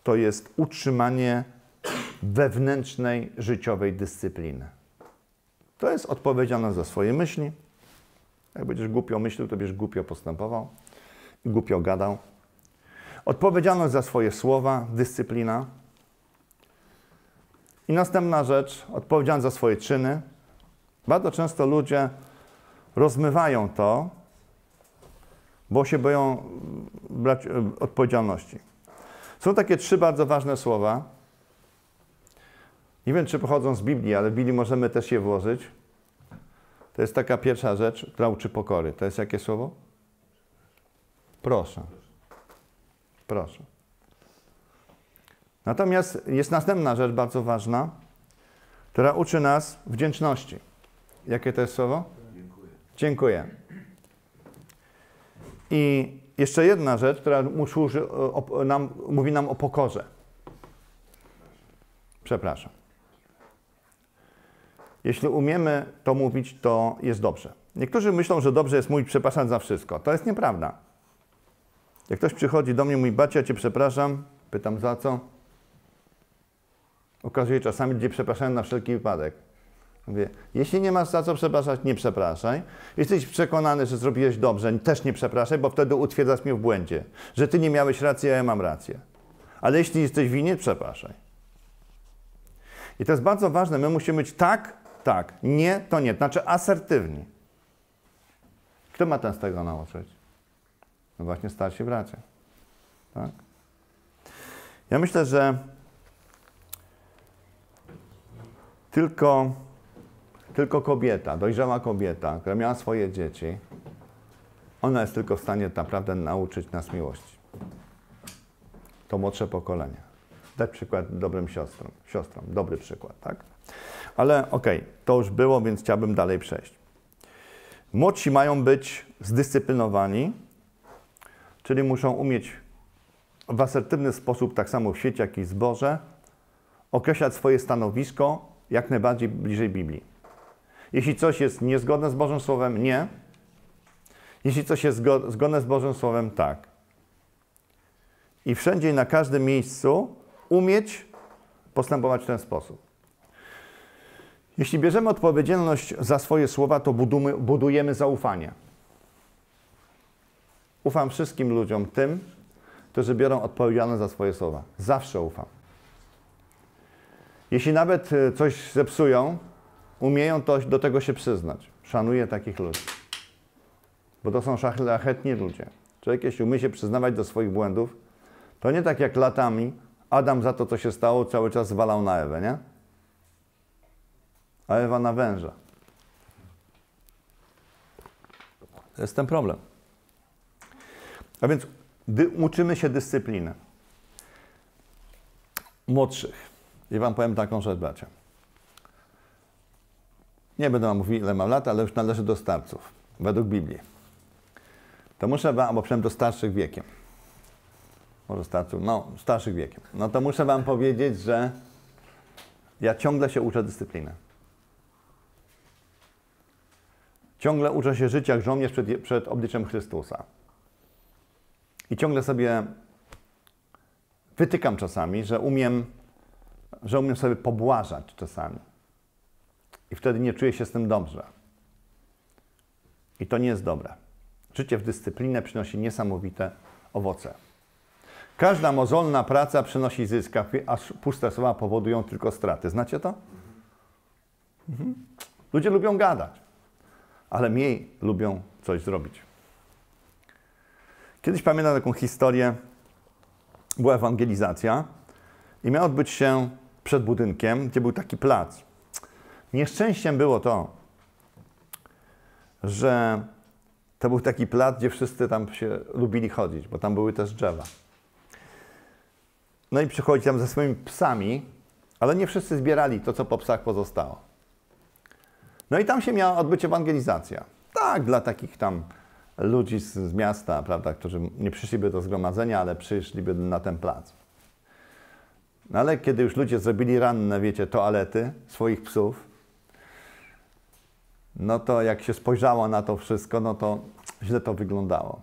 to jest utrzymanie wewnętrznej, życiowej dyscypliny. To jest odpowiedzialność za swoje myśli. Jak będziesz głupio myślał, to będziesz głupio postępował głupio gadał. Odpowiedzialność za swoje słowa, dyscyplina. I następna rzecz, odpowiedzialność za swoje czyny. Bardzo często ludzie rozmywają to, bo się boją brać e, odpowiedzialności. Są takie trzy bardzo ważne słowa. Nie wiem, czy pochodzą z Biblii, ale w Biblii możemy też je włożyć. To jest taka pierwsza rzecz, która uczy pokory. To jest jakie słowo? Proszę. Proszę. Natomiast jest następna rzecz bardzo ważna, która uczy nas wdzięczności. Jakie to jest słowo? Dziękuję. Dziękuję. I jeszcze jedna rzecz, która służy, nam, mówi nam o pokorze. Przepraszam. Jeśli umiemy to mówić, to jest dobrze. Niektórzy myślą, że dobrze jest mówić przepraszam za wszystko. To jest nieprawda. Jak ktoś przychodzi do mnie mówi, bacia, cię przepraszam, pytam za co? Okazuje czasami, gdzie przepraszam na wszelki wypadek. Mówię, jeśli nie masz za co przepraszać, nie przepraszaj. Jesteś przekonany, że zrobiłeś dobrze, też nie przepraszaj, bo wtedy utwierdzasz mnie w błędzie. Że ty nie miałeś racji, a ja mam rację. Ale jeśli jesteś winien, przepraszaj. I to jest bardzo ważne. My musimy być tak, tak, nie, to nie. Znaczy asertywni. Kto ma ten z tego nauczyć? No właśnie starsi bracia. Tak? Ja myślę, że tylko tylko kobieta, dojrzała kobieta, która miała swoje dzieci, ona jest tylko w stanie naprawdę nauczyć nas miłości. To młodsze pokolenie. Dać przykład dobrym siostrom. Siostrom, dobry przykład, tak? Ale okej, okay, to już było, więc chciałbym dalej przejść. Młodsi mają być zdyscyplinowani, czyli muszą umieć w asertywny sposób, tak samo w świecie, jak i w zborze, określać swoje stanowisko jak najbardziej bliżej Biblii. Jeśli coś jest niezgodne z Bożym Słowem, nie. Jeśli coś jest zgodne z Bożym Słowem, tak. I wszędzie na każdym miejscu umieć postępować w ten sposób. Jeśli bierzemy odpowiedzialność za swoje słowa, to budujemy, zaufanie. Ufam wszystkim ludziom, tym, którzy biorą odpowiedzialność za swoje słowa. Zawsze ufam. Jeśli nawet e, coś zepsują, umieją to, do tego się przyznać. Szanuję takich ludzi. bo to są szlachetni ludzie. Człowiek, jeśli umie się przyznawać do swoich błędów, to nie tak jak latami Adam za to, co się stało, cały czas zwalał na Ewę, nie? A Ewa na węża. To jest ten problem. A więc uczymy się dyscypliny. Młodszych. I wam powiem taką rzecz, bracia. Nie będę wam mówił, ile mam lat, ale już należy do starców, według Biblii. To muszę wam, albo przynajmniej do starszych wiekiem. Może starszych, no, starszych wiekiem. No to muszę wam powiedzieć, że ja ciągle się uczę dyscypliny. Ciągle uczę się życia jak żołnierz przed, przed obliczem Chrystusa. I ciągle sobie wytykam czasami, że umiem, że umiem sobie pobłażać czasami. I wtedy nie czuję się z tym dobrze. I to nie jest dobre. Życie w dyscyplinę przynosi niesamowite owoce. Każda mozolna praca przynosi zysk, a puste słowa powodują tylko straty. Znacie to? Mhm. Ludzie lubią gadać, ale mniej lubią coś zrobić. Kiedyś pamiętam taką historię, była ewangelizacja i miała odbyć się przed budynkiem, gdzie był taki plac. Nieszczęściem było to, że to był taki plac, gdzie wszyscy tam się lubili chodzić, bo tam były też drzewa. No i przychodzi tam ze swoimi psami, ale nie wszyscy zbierali to, co po psach pozostało. No i tam się miała odbyć ewangelizacja. Tak, dla takich tam ludzi z, z miasta, prawda, którzy nie przyszliby do zgromadzenia, ale przyszliby na ten plac. No ale kiedy już ludzie zrobili ranne, wiecie, toalety swoich psów, no to jak się spojrzało na to wszystko, no to źle to wyglądało.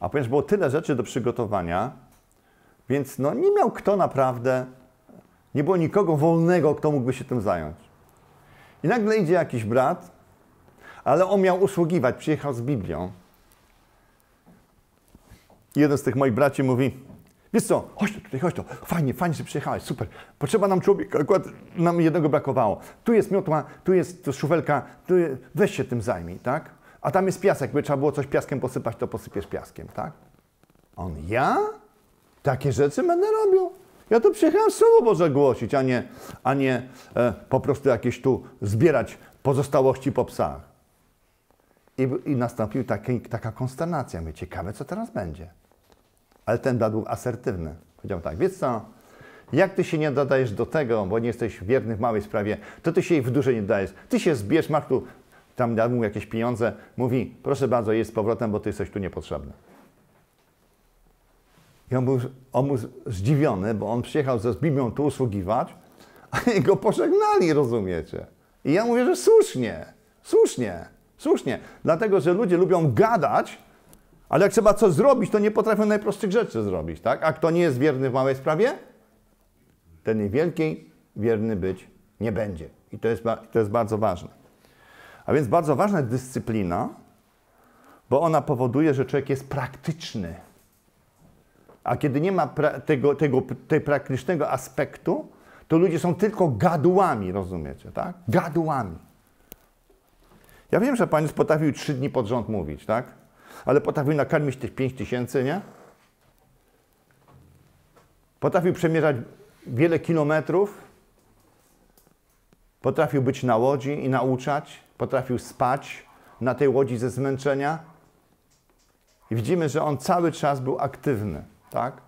A ponieważ było tyle rzeczy do przygotowania, więc no nie miał kto naprawdę, nie było nikogo wolnego, kto mógłby się tym zająć. I nagle idzie jakiś brat, ale on miał usługiwać, przyjechał z Biblią. I jeden z tych moich braci mówi, wiesz co, chodź tutaj, chodź tu, fajnie, fajnie, że przyjechałeś, super. Potrzeba nam człowieka, akurat nam jednego brakowało. Tu jest miotła, tu jest szufelka, tu jest, weź się tym zajmij, tak? A tam jest piasek, by trzeba było coś piaskiem posypać, to posypiesz piaskiem, tak? On, ja? Takie rzeczy będę robił? Ja tu przyjechałem Słowo Boże głosić, a nie, a nie e, po prostu jakieś tu zbierać pozostałości po psach. I, i nastąpił taki, taka konsternacja. My ciekawe, co teraz będzie. Ale ten był asertywny. Powiedział tak, wiesz co, jak ty się nie dodajesz do tego, bo nie jesteś wierny w małej sprawie, to ty się jej w dużej nie dajesz. Ty się zbierz, masz tu, tam dał mu jakieś pieniądze, mówi, proszę bardzo, jedź z powrotem, bo ty jesteś tu niepotrzebny. I on był, on był zdziwiony, bo on przyjechał ze Biblią tu usługiwać, a jego pożegnali, rozumiecie? I ja mówię, że słusznie, słusznie, słusznie. Dlatego, że ludzie lubią gadać, ale jak trzeba coś zrobić, to nie potrafią najprostszych rzeczy zrobić, tak? A kto nie jest wierny w małej sprawie, ten wielkiej wierny być nie będzie. I to jest, to jest bardzo ważne. A więc bardzo ważna jest dyscyplina, bo ona powoduje, że człowiek jest praktyczny. A kiedy nie ma pra tego, tego, tego praktycznego aspektu, to ludzie są tylko gadułami, rozumiecie, tak? Gadułami. Ja wiem, że Pan potrafił trzy dni pod rząd mówić, tak? Ale potrafił nakarmić tych pięć tysięcy, nie? Potrafił przemierzać wiele kilometrów. Potrafił być na łodzi i nauczać. Potrafił spać na tej łodzi ze zmęczenia. I widzimy, że on cały czas był aktywny tak?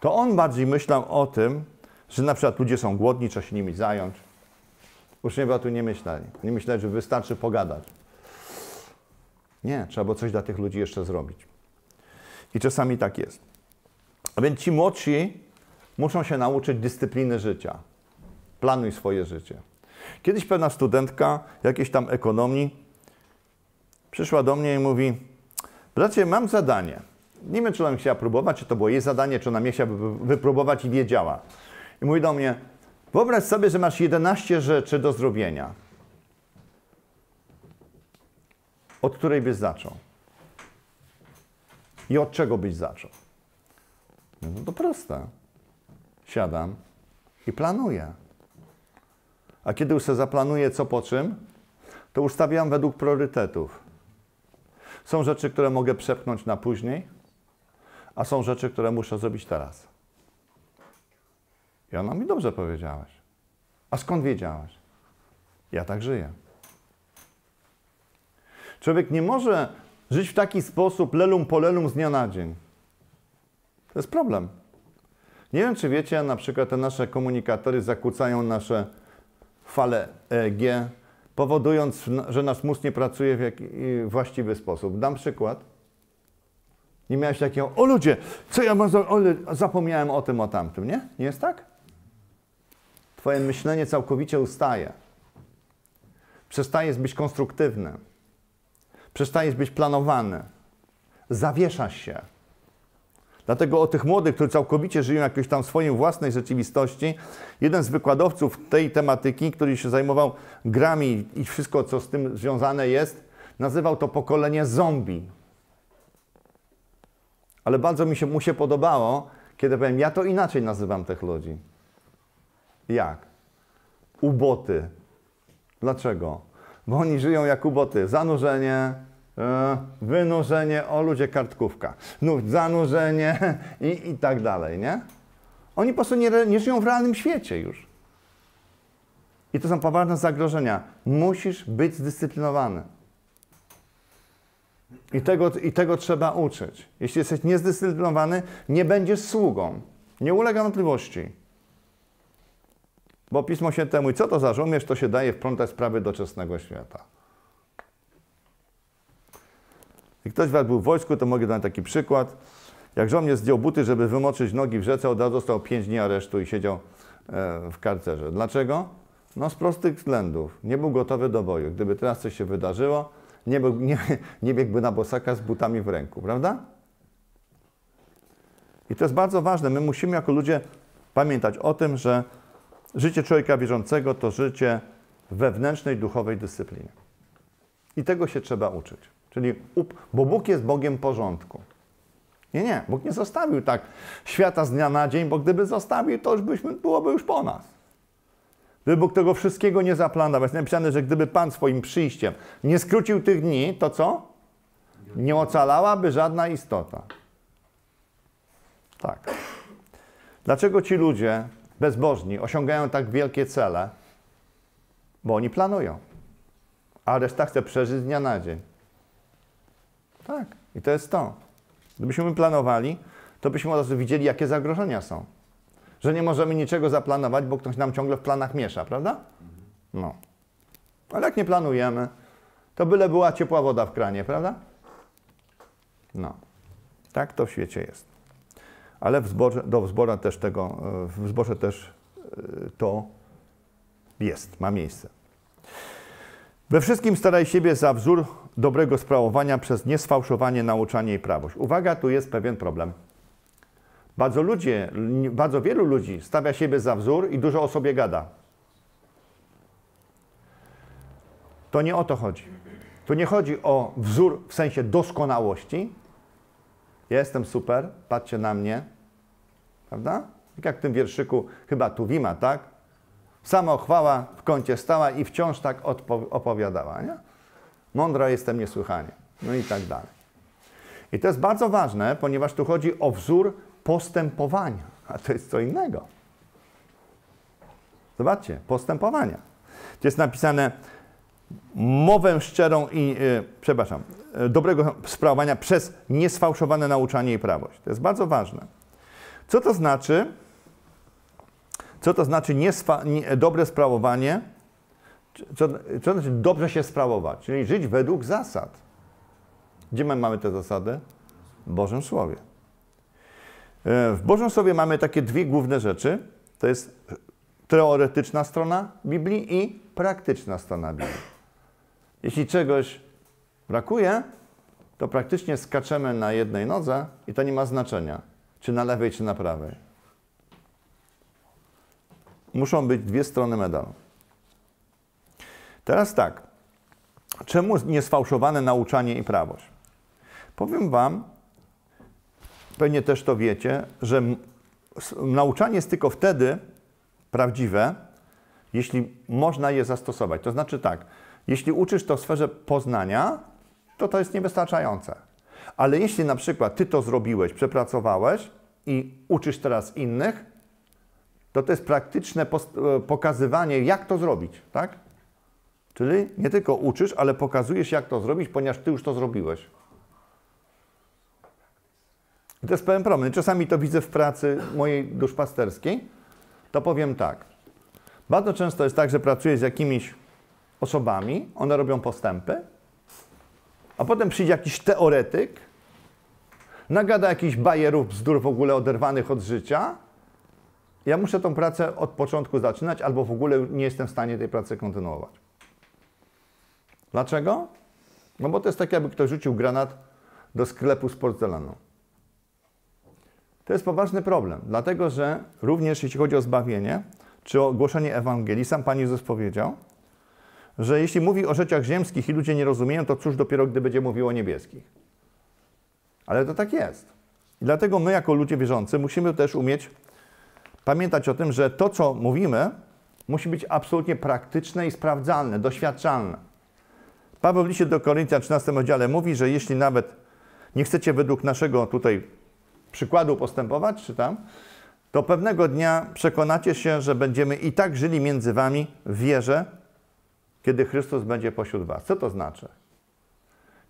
To on bardziej myślał o tym, że na przykład ludzie są głodni, trzeba się nimi zająć. Uczniowie o tym nie myśleli. Nie myśleli, że wystarczy pogadać. Nie, trzeba było coś dla tych ludzi jeszcze zrobić. I czasami tak jest. A więc ci młodsi muszą się nauczyć dyscypliny życia. Planuj swoje życie. Kiedyś pewna studentka jakiejś tam ekonomii przyszła do mnie i mówi: Bracie, mam zadanie. Nie wiem, czy ona chciała próbować, czy to było jej zadanie, czy ona mnie chciała wypróbować i wiedziała. I mówi do mnie, wyobraź sobie, że masz 11 rzeczy do zrobienia. Od której byś zaczął? I od czego byś zaczął? No to proste. Siadam i planuję. A kiedy już sobie zaplanuję co po czym, to ustawiam według priorytetów. Są rzeczy, które mogę przepchnąć na później, a są rzeczy, które muszę zrobić teraz. I ona mi dobrze powiedziałaś. A skąd wiedziałaś? Ja tak żyję. Człowiek nie może żyć w taki sposób lelum po lelum z dnia na dzień. To jest problem. Nie wiem, czy wiecie, na przykład te nasze komunikatory zakłócają nasze fale EEG, powodując, że nasz mózg nie pracuje w właściwy sposób. Dam przykład. Nie miałeś takiego, o ludzie, co ja mam, zapomniałem o tym, o tamtym, nie? Nie jest tak? Twoje myślenie całkowicie ustaje. Przestajesz być konstruktywny. Przestajesz być planowany. Zawieszasz się. Dlatego o tych młodych, którzy całkowicie żyją jakiejś tam swojej własnej rzeczywistości, jeden z wykładowców tej tematyki, który się zajmował grami i wszystko, co z tym związane jest, nazywał to pokolenie zombie. Ale bardzo mi się, mu się podobało, kiedy powiem, ja to inaczej nazywam tych ludzi. Jak? Uboty. Dlaczego? Bo oni żyją jak uboty. Zanurzenie, E, wynurzenie, o ludzie kartkówka, no, zanurzenie i, i tak dalej, nie? Oni po prostu nie, nie żyją w realnym świecie już. I to są poważne zagrożenia. Musisz być zdyscyplinowany. I tego, I tego trzeba uczyć. Jeśli jesteś niezdyscyplinowany, nie będziesz sługą. Nie ulega wątpliwości. Bo Pismo Święte mówi, co to za żołnierz, to się daje wplątać sprawy doczesnego świata. Ktoś Was był w wojsku, to mogę dać taki przykład. Jak żołnierz zdjął buty, żeby wymoczyć nogi w rzece, od razu dostał 5 dni aresztu i siedział e, w karcerze. Dlaczego? No z prostych względów. Nie był gotowy do boju. Gdyby teraz coś się wydarzyło, nie, nie, nie biegłby na bosaka z butami w ręku, prawda? I to jest bardzo ważne. My musimy jako ludzie pamiętać o tym, że życie człowieka wierzącego to życie wewnętrznej, duchowej dyscypliny. I tego się trzeba uczyć. Czyli, bo Bóg jest Bogiem porządku. Nie, nie, Bóg nie zostawił tak świata z dnia na dzień, bo gdyby zostawił, to już byśmy, byłoby już po nas. Gdyby tego wszystkiego nie zaplanował. Jest napisane, że gdyby Pan swoim przyjściem nie skrócił tych dni, to co? Nie ocalałaby żadna istota. Tak. Dlaczego ci ludzie bezbożni osiągają tak wielkie cele? Bo oni planują. A reszta chce przeżyć z dnia na dzień. Tak, i to jest to. Gdybyśmy planowali, to byśmy od razu widzieli, jakie zagrożenia są. Że nie możemy niczego zaplanować, bo ktoś nam ciągle w planach miesza, prawda? No. Ale jak nie planujemy, to byle była ciepła woda w kranie, prawda? No. Tak to w świecie jest. Ale w zborze, do wzbora też tego, w zborze też e, to jest, ma miejsce. We wszystkim staraj siebie za wzór dobrego sprawowania przez niesfałszowanie nauczanie i prawość. Uwaga, tu jest pewien problem. Bardzo, ludzie, bardzo wielu ludzi stawia siebie za wzór i dużo o sobie gada. To nie o to chodzi. Tu nie chodzi o wzór w sensie doskonałości. Ja jestem super, patrzcie na mnie. Prawda? Tak jak w tym wierszyku, chyba Tuwima, tak? Samochwała w kącie stała i wciąż tak opowiadała. Nie? Mądra jestem niesłychanie. No i tak dalej. I to jest bardzo ważne, ponieważ tu chodzi o wzór postępowania, a to jest co innego. Zobaczcie, postępowania. Tu jest napisane mowę szczerą i, yy, przepraszam, yy, dobrego sprawowania przez niesfałszowane nauczanie i prawość. To jest bardzo ważne. Co to znaczy? Co to znaczy nie, dobre sprawowanie? Co, co znaczy dobrze się sprawować? Czyli żyć według zasad. Gdzie my mamy te zasady? W Bożym Słowie. E, w Bożym Słowie mamy takie dwie główne rzeczy. To jest teoretyczna strona Biblii i praktyczna strona Biblii. Jeśli czegoś brakuje, to praktycznie skaczemy na jednej nodze i to nie ma znaczenia, czy na lewej, czy na prawej. Muszą być dwie strony medalu. Teraz tak. Czemu niesfałszowane nauczanie i prawość? Powiem Wam, pewnie też to wiecie, że nauczanie jest tylko wtedy prawdziwe, jeśli można je zastosować. To znaczy tak, jeśli uczysz to w sferze poznania, to to jest niewystarczające. Ale jeśli na przykład ty to zrobiłeś, przepracowałeś i uczysz teraz innych, to to jest praktyczne e, pokazywanie, jak to zrobić, tak? Czyli nie tylko uczysz, ale pokazujesz, jak to zrobić, ponieważ ty już to zrobiłeś. To jest pewien problem. Czasami to widzę w pracy mojej duszpasterskiej. To powiem tak. Bardzo często jest tak, że pracuję z jakimiś osobami, one robią postępy, a potem przyjdzie jakiś teoretyk, nagada jakichś bajerów, bzdur w ogóle oderwanych od życia. Ja muszę tą pracę od początku zaczynać, albo w ogóle nie jestem w stanie tej pracy kontynuować. Dlaczego? No bo to jest tak, jakby ktoś rzucił granat do sklepu z porcelaną. To jest poważny problem, dlatego że również jeśli chodzi o zbawienie, czy o głoszenie Ewangelii, sam Pan Jezus powiedział, że jeśli mówi o rzeczach ziemskich i ludzie nie rozumieją, to cóż dopiero, gdy będzie mówił o niebieskich. Ale to tak jest. I dlatego my, jako ludzie wierzący, musimy też umieć pamiętać o tym, że to, co mówimy, musi być absolutnie praktyczne i sprawdzalne, doświadczalne. Paweł w liście do Koryntia 13 rozdziale mówi, że jeśli nawet nie chcecie według naszego tutaj przykładu postępować, czy tam, to pewnego dnia przekonacie się, że będziemy i tak żyli między wami w wierze, kiedy Chrystus będzie pośród was. Co to znaczy?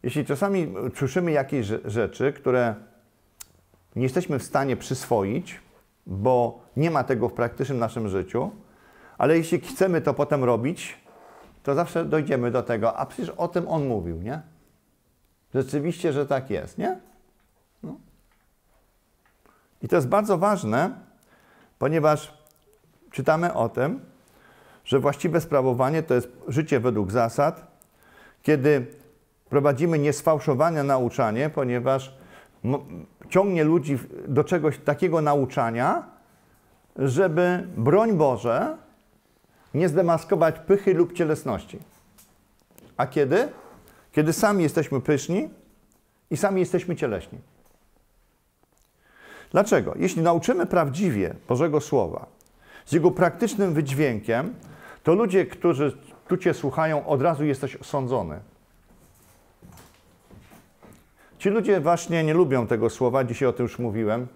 Jeśli czasami słyszymy jakieś rzeczy, które nie jesteśmy w stanie przyswoić, bo nie ma tego w praktycznym naszym życiu, ale jeśli chcemy to potem robić, to zawsze dojdziemy do tego, a przecież o tym on mówił, nie? Rzeczywiście, że tak jest, nie? I to jest bardzo ważne, ponieważ czytamy o tym, że właściwe sprawowanie to jest życie według zasad, kiedy prowadzimy niesfałszowane nauczanie, ponieważ ciągnie ludzi do czegoś takiego nauczania, żeby, broń Boże, nie zdemaskować pychy lub cielesności. A kiedy? Kiedy sami jesteśmy pyszni i sami jesteśmy cieleśni. Dlaczego? Jeśli nauczymy prawdziwie Bożego Słowa, z jego praktycznym wydźwiękiem, to ludzie, którzy tu Cię słuchają, od razu jesteś osądzony. Ci ludzie właśnie nie lubią tego słowa, dzisiaj o tym już mówiłem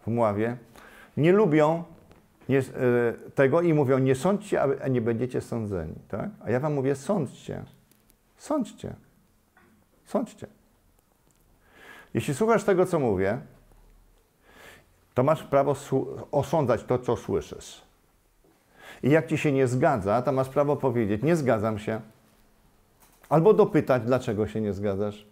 w Mławie. Nie lubią nie, e, tego i mówią, nie sądźcie, a nie będziecie sądzeni. Tak? A ja wam mówię, sądźcie. Sądźcie. Sądźcie. Jeśli słuchasz tego, co mówię, to masz prawo osądzać to, co słyszysz. I jak ci się nie zgadza, to masz prawo powiedzieć, nie zgadzam się. Albo dopytać, dlaczego się nie zgadzasz.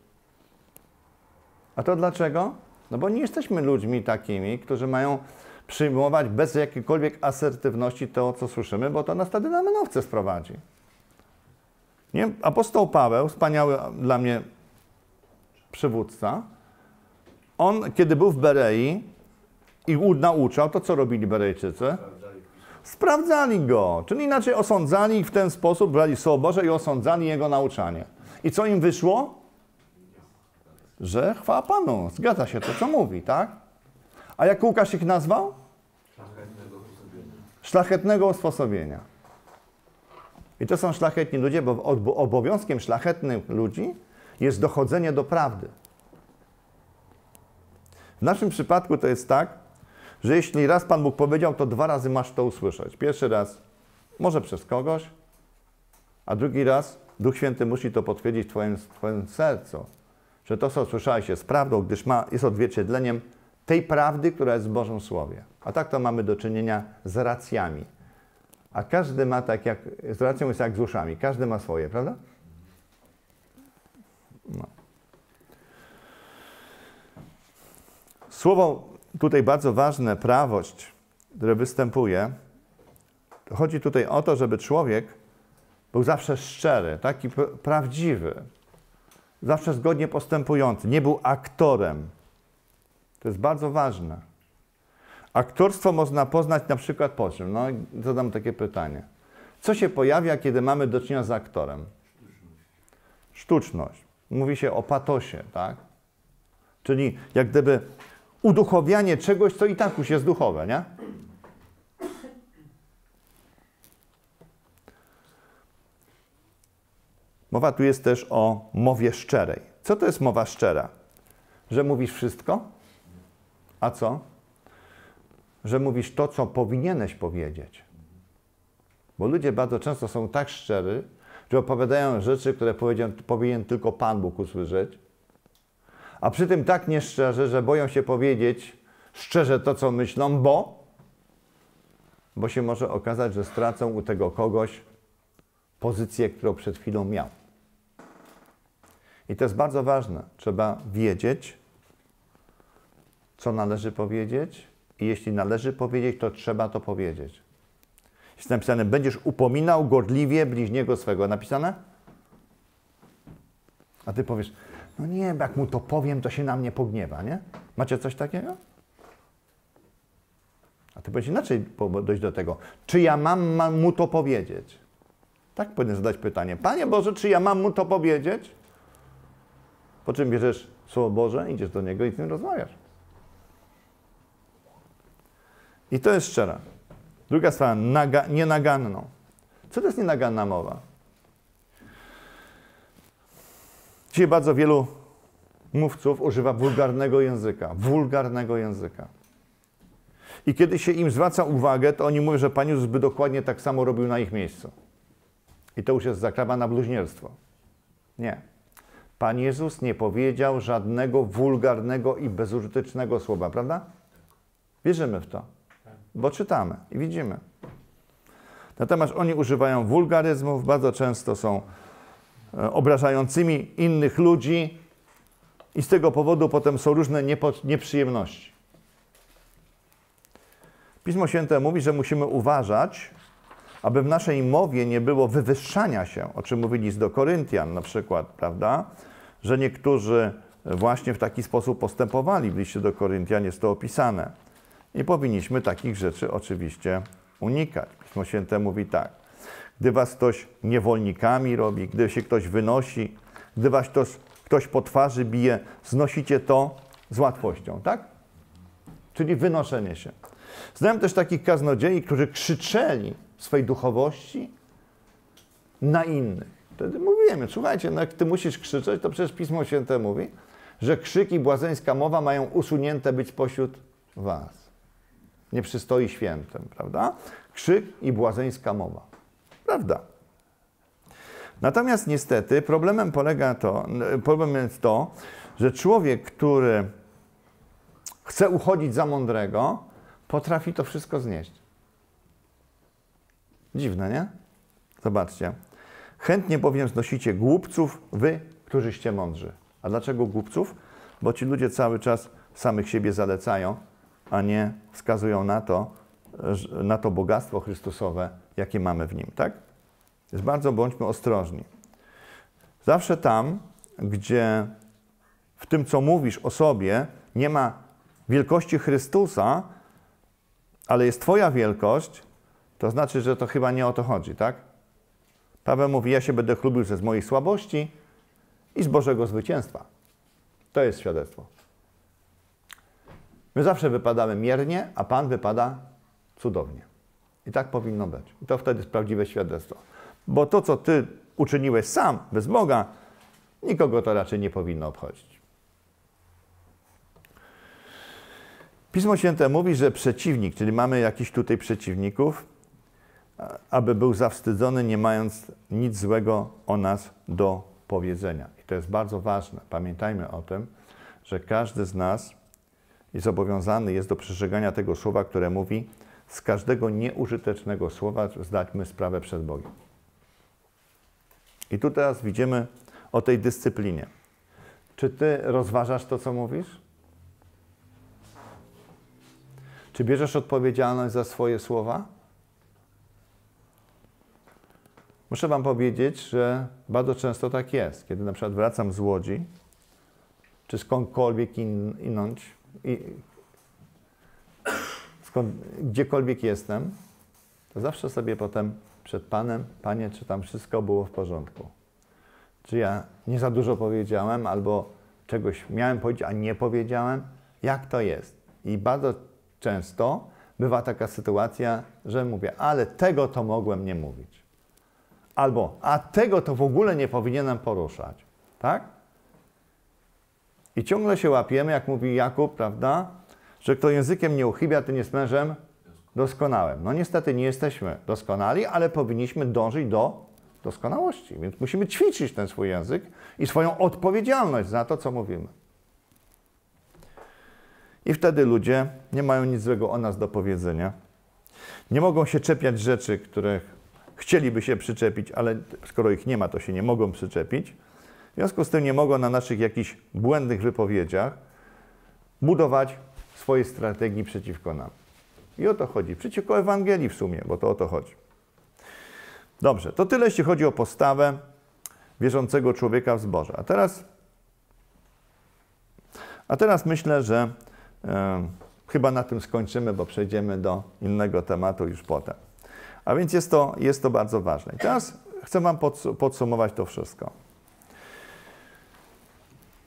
A to dlaczego? No bo nie jesteśmy ludźmi takimi, którzy mają przyjmować bez jakiejkolwiek asertywności to, co słyszymy, bo to nas wtedy na menowce sprowadzi. Nie? Apostoł Paweł, wspaniały dla mnie przywódca, on, kiedy był w Berei i nauczał, to co robili Berejczycy? Sprawdzali go, czyli inaczej osądzali w ten sposób, brali Słowo Boże i osądzali jego nauczanie. I co im wyszło? Że chwała Panu, zgadza się to, co mówi, tak? A jak Łukasz ich nazwał? Szlachetnego usposobienia. I to są szlachetni ludzie, bo obowiązkiem szlachetnych ludzi jest dochodzenie do prawdy. W naszym przypadku to jest tak, że jeśli raz Pan Bóg powiedział, to dwa razy masz to usłyszeć. Pierwszy raz może przez kogoś, a drugi raz Duch Święty musi to potwierdzić w Twoim, twoim sercu, że to, co słyszałeś, jest prawdą, gdyż ma, jest odzwierciedleniem tej prawdy, która jest w Bożym Słowie. A tak to mamy do czynienia z racjami. A każdy ma tak jak, z racją jest jak z uszami. Każdy ma swoje, prawda? No. Słowo tutaj bardzo ważne, prawość, które występuje, chodzi tutaj o to, żeby człowiek był zawsze szczery, taki prawdziwy, zawsze zgodnie postępujący, nie był aktorem. To jest bardzo ważne. Aktorstwo można poznać na przykład po czym? No, zadam takie pytanie. Co się pojawia, kiedy mamy do czynienia z aktorem? Sztuczność. Mówi się o patosie, tak? Czyli jak gdyby uduchowianie czegoś, co i tak już jest duchowe, nie? Mowa tu jest też o mowie szczerej. Co to jest mowa szczera? Że mówisz wszystko? A co? Że mówisz to, co powinieneś powiedzieć. Bo ludzie bardzo często są tak szczerzy, że opowiadają rzeczy, które powinien tylko Pan Bóg usłyszeć, a przy tym tak nieszczerze, że boją się powiedzieć szczerze to, co myślą, bo, bo się może okazać, że stracą u tego kogoś pozycję, którą przed chwilą miał. I to jest bardzo ważne. Trzeba wiedzieć, co należy powiedzieć, i jeśli należy powiedzieć, to trzeba to powiedzieć. Jest napisane, będziesz upominał gorliwie bliźniego swego. Napisane? A ty powiesz, no nie, jak mu to powiem, to się na mnie pogniewa, nie? Macie coś takiego? A ty powiesz inaczej dojść do tego. Czy ja mam, mam mu to powiedzieć? Tak powinien zadać pytanie. Panie Boże, czy ja mam mu to powiedzieć? Po czym bierzesz Słowo Boże, idziesz do Niego i z Nim rozmawiasz. I to jest szczera. Druga sprawa, naga, nienaganną. Co to jest nienaganna mowa? Dzisiaj bardzo wielu mówców używa wulgarnego języka. Wulgarnego języka. I kiedy się im zwraca uwagę, to oni mówią, że Pan Jezus by dokładnie tak samo robił na ich miejscu. I to już jest zakrawa na bluźnierstwo. Nie. Pan Jezus nie powiedział żadnego wulgarnego i bezużytecznego słowa, prawda? Wierzymy w to, bo czytamy i widzimy. Natomiast oni używają wulgaryzmów, bardzo często są obrażającymi innych ludzi i z tego powodu potem są różne nieprzyjemności. Pismo Święte mówi, że musimy uważać, aby w naszej mowie nie było wywyższania się, o czym mówili z do Koryntian na przykład, prawda? Że niektórzy właśnie w taki sposób postępowali. W liście do Koryntian jest to opisane. I powinniśmy takich rzeczy oczywiście unikać. Pismo Święte mówi tak. Gdy was ktoś niewolnikami robi, gdy się ktoś wynosi, gdy was ktoś, ktoś po twarzy bije, znosicie to z łatwością, tak? Czyli wynoszenie się. Znałem też takich kaznodziei, którzy krzyczeli w swojej duchowości na innych. Wtedy mówiłem, słuchajcie, no jak ty musisz krzyczeć, to przecież Pismo Święte mówi, że krzyk i błazeńska mowa mają usunięte być pośród was. Nie przystoi świętem, prawda? Krzyk i błazeńska mowa. Prawda. Natomiast niestety problemem polega to, problemem jest to, że człowiek, który chce uchodzić za mądrego, potrafi to wszystko znieść. Dziwne, nie? Zobaczcie. Chętnie bowiem znosicie głupców, wy, którzyście mądrzy. A dlaczego głupców? Bo ci ludzie cały czas samych siebie zalecają, a nie wskazują na to, na to bogactwo Chrystusowe, jakie mamy w nim, tak? Więc bardzo bądźmy ostrożni. Zawsze tam, gdzie w tym, co mówisz o sobie, nie ma wielkości Chrystusa, ale jest Twoja wielkość, to znaczy, że to chyba nie o to chodzi, tak? Paweł mówi: Ja się będę chlubił ze z mojej słabości i z Bożego zwycięstwa. To jest świadectwo. My zawsze wypadamy miernie, a Pan wypada cudownie. I tak powinno być. I to wtedy jest prawdziwe świadectwo. Bo to, co Ty uczyniłeś sam, bez Boga, nikogo to raczej nie powinno obchodzić. Pismo Święte mówi, że przeciwnik, czyli mamy jakiś tutaj przeciwników, aby był zawstydzony, nie mając nic złego o nas do powiedzenia. I to jest bardzo ważne. Pamiętajmy o tym, że każdy z nas jest zobowiązany jest do przestrzegania tego słowa, które mówi, z każdego nieużytecznego słowa zdać sprawę przed Bogiem. I tu teraz widzimy o tej dyscyplinie. Czy ty rozważasz to, co mówisz? Czy bierzesz odpowiedzialność za swoje słowa? Muszę Wam powiedzieć, że bardzo często tak jest. Kiedy na przykład wracam z Łodzi, czy skądkolwiek in, inąć, gdziekolwiek jestem, to zawsze sobie potem przed Panem, Panie, czy tam wszystko było w porządku. Czy ja nie za dużo powiedziałem, albo czegoś miałem powiedzieć, a nie powiedziałem? Jak to jest? I bardzo często bywa taka sytuacja, że mówię, ale tego to mogłem nie mówić. Albo, a tego to w ogóle nie powinienem poruszać. Tak? I ciągle się łapiemy, jak mówi Jakub, prawda, że kto językiem nie uchybia, ten jest mężem doskonałym. No niestety nie jesteśmy doskonali, ale powinniśmy dążyć do doskonałości. Więc musimy ćwiczyć ten swój język i swoją odpowiedzialność za to, co mówimy. I wtedy ludzie nie mają nic złego o nas do powiedzenia. Nie mogą się czepiać rzeczy, których chcieliby się przyczepić, ale skoro ich nie ma, to się nie mogą przyczepić. W związku z tym nie mogą na naszych jakichś błędnych wypowiedziach budować swojej strategii przeciwko nam. I o to chodzi. Przeciwko Ewangelii w sumie, bo to o to chodzi. Dobrze, to tyle, jeśli chodzi o postawę wierzącego człowieka w zborze. A teraz, a teraz myślę, że chyba na tym skończymy, bo przejdziemy do innego tematu już potem. A więc jest to, jest to bardzo ważne. I teraz chcę Wam podsumować to wszystko.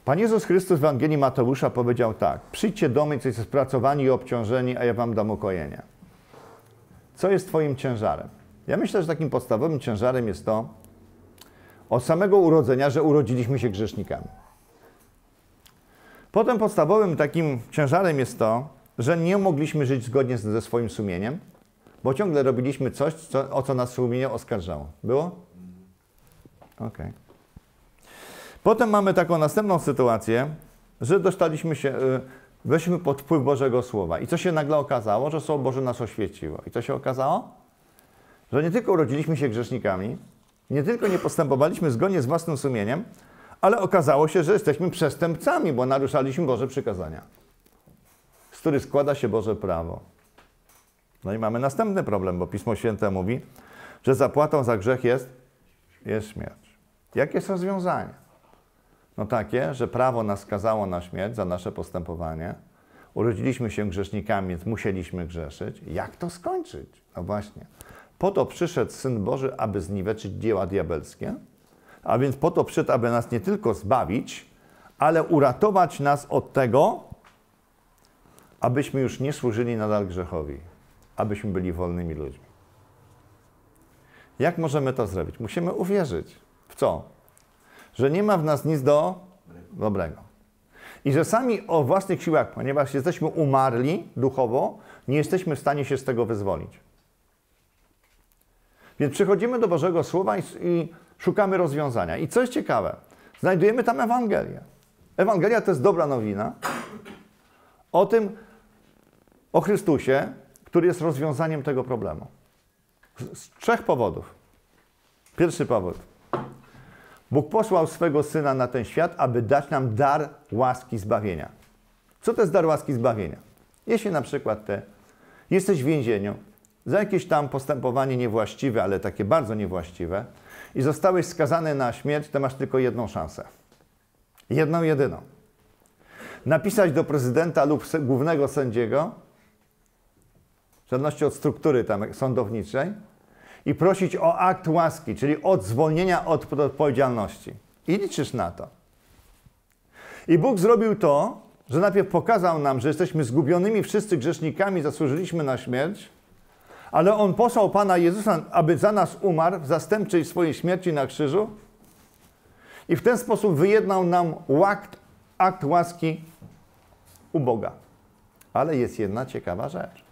Pan Jezus Chrystus w Ewangelii Mateusza powiedział tak: Przyjdźcie do mnie, coś spracowani i obciążeni, a ja Wam dam ukojenie. Co jest Twoim ciężarem? Ja myślę, że takim podstawowym ciężarem jest to od samego urodzenia, że urodziliśmy się grzesznikami. Potem podstawowym takim ciężarem jest to, że nie mogliśmy żyć zgodnie ze swoim sumieniem, bo ciągle robiliśmy coś, co, o co nas sumienie oskarżało. Było? Okej. Okay. Potem mamy taką następną sytuację, że dostaliśmy się, y, weszliśmy pod wpływ Bożego Słowa. I co się nagle okazało? Że Słowo Boże nas oświeciło. I co się okazało? Że nie tylko urodziliśmy się grzesznikami, nie tylko nie postępowaliśmy zgodnie z własnym sumieniem, ale okazało się, że jesteśmy przestępcami, bo naruszaliśmy Boże przykazania, z których składa się Boże prawo. No i mamy następny problem, bo Pismo Święte mówi, że zapłatą za grzech jest, jest śmierć. Jakie jest rozwiązanie? No takie, że prawo nas skazało na śmierć za nasze postępowanie. Urodziliśmy się grzesznikami, więc musieliśmy grzeszyć. Jak to skończyć? No właśnie. Po to przyszedł Syn Boży, aby zniweczyć dzieła diabelskie, a więc po to przyszedł, aby nas nie tylko zbawić, ale uratować nas od tego, abyśmy już nie służyli nadal grzechowi, abyśmy byli wolnymi ludźmi. Jak możemy to zrobić? Musimy uwierzyć. W co? Że nie ma w nas nic do dobrego. I że sami o własnych siłach, ponieważ jesteśmy umarli duchowo, nie jesteśmy w stanie się z tego wyzwolić. Więc przychodzimy do Bożego Słowa i, szukamy rozwiązania. I co jest ciekawe, znajdujemy tam Ewangelię. Ewangelia to jest dobra nowina o tym, o Chrystusie, który jest rozwiązaniem tego problemu. Z trzech powodów. Pierwszy powód. Bóg posłał swego Syna na ten świat, aby dać nam dar łaski zbawienia. Co to jest dar łaski zbawienia? Jeśli na przykład ty jesteś w więzieniu za jakieś tam postępowanie niewłaściwe, ale takie bardzo niewłaściwe i zostałeś skazany na śmierć, to masz tylko jedną szansę. Jedną, jedyną. Napisać do prezydenta lub głównego sędziego, w zależności od struktury tam sądowniczej, i prosić o akt łaski, czyli od zwolnienia od odpowiedzialności. I liczysz na to. I Bóg zrobił to, że najpierw pokazał nam, że jesteśmy zgubionymi wszyscy grzesznikami, zasłużyliśmy na śmierć, ale On posłał Pana Jezusa, aby za nas umarł w zastępczej swojej śmierci na krzyżu i w ten sposób wyjednał nam akt, akt łaski u Boga. Ale jest jedna ciekawa rzecz.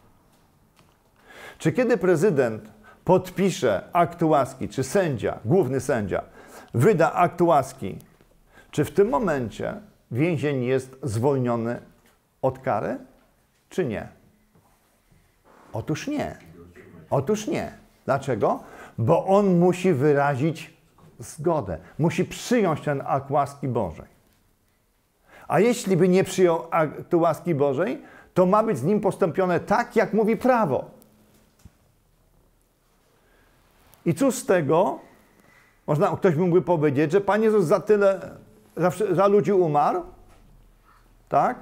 Czy kiedy prezydent podpisze akt łaski, czy sędzia, główny sędzia, wyda akt łaski, czy w tym momencie więzień jest zwolniony od kary, czy nie? Otóż nie. Otóż nie. Dlaczego? Bo on musi wyrazić zgodę, musi przyjąć ten akt łaski Bożej. A jeśli by nie przyjął aktu łaski Bożej, to ma być z nim postąpione tak, jak mówi prawo. I cóż z tego? Można, ktoś mógłby powiedzieć, że Pan Jezus za tyle, za, za ludzi umarł, tak?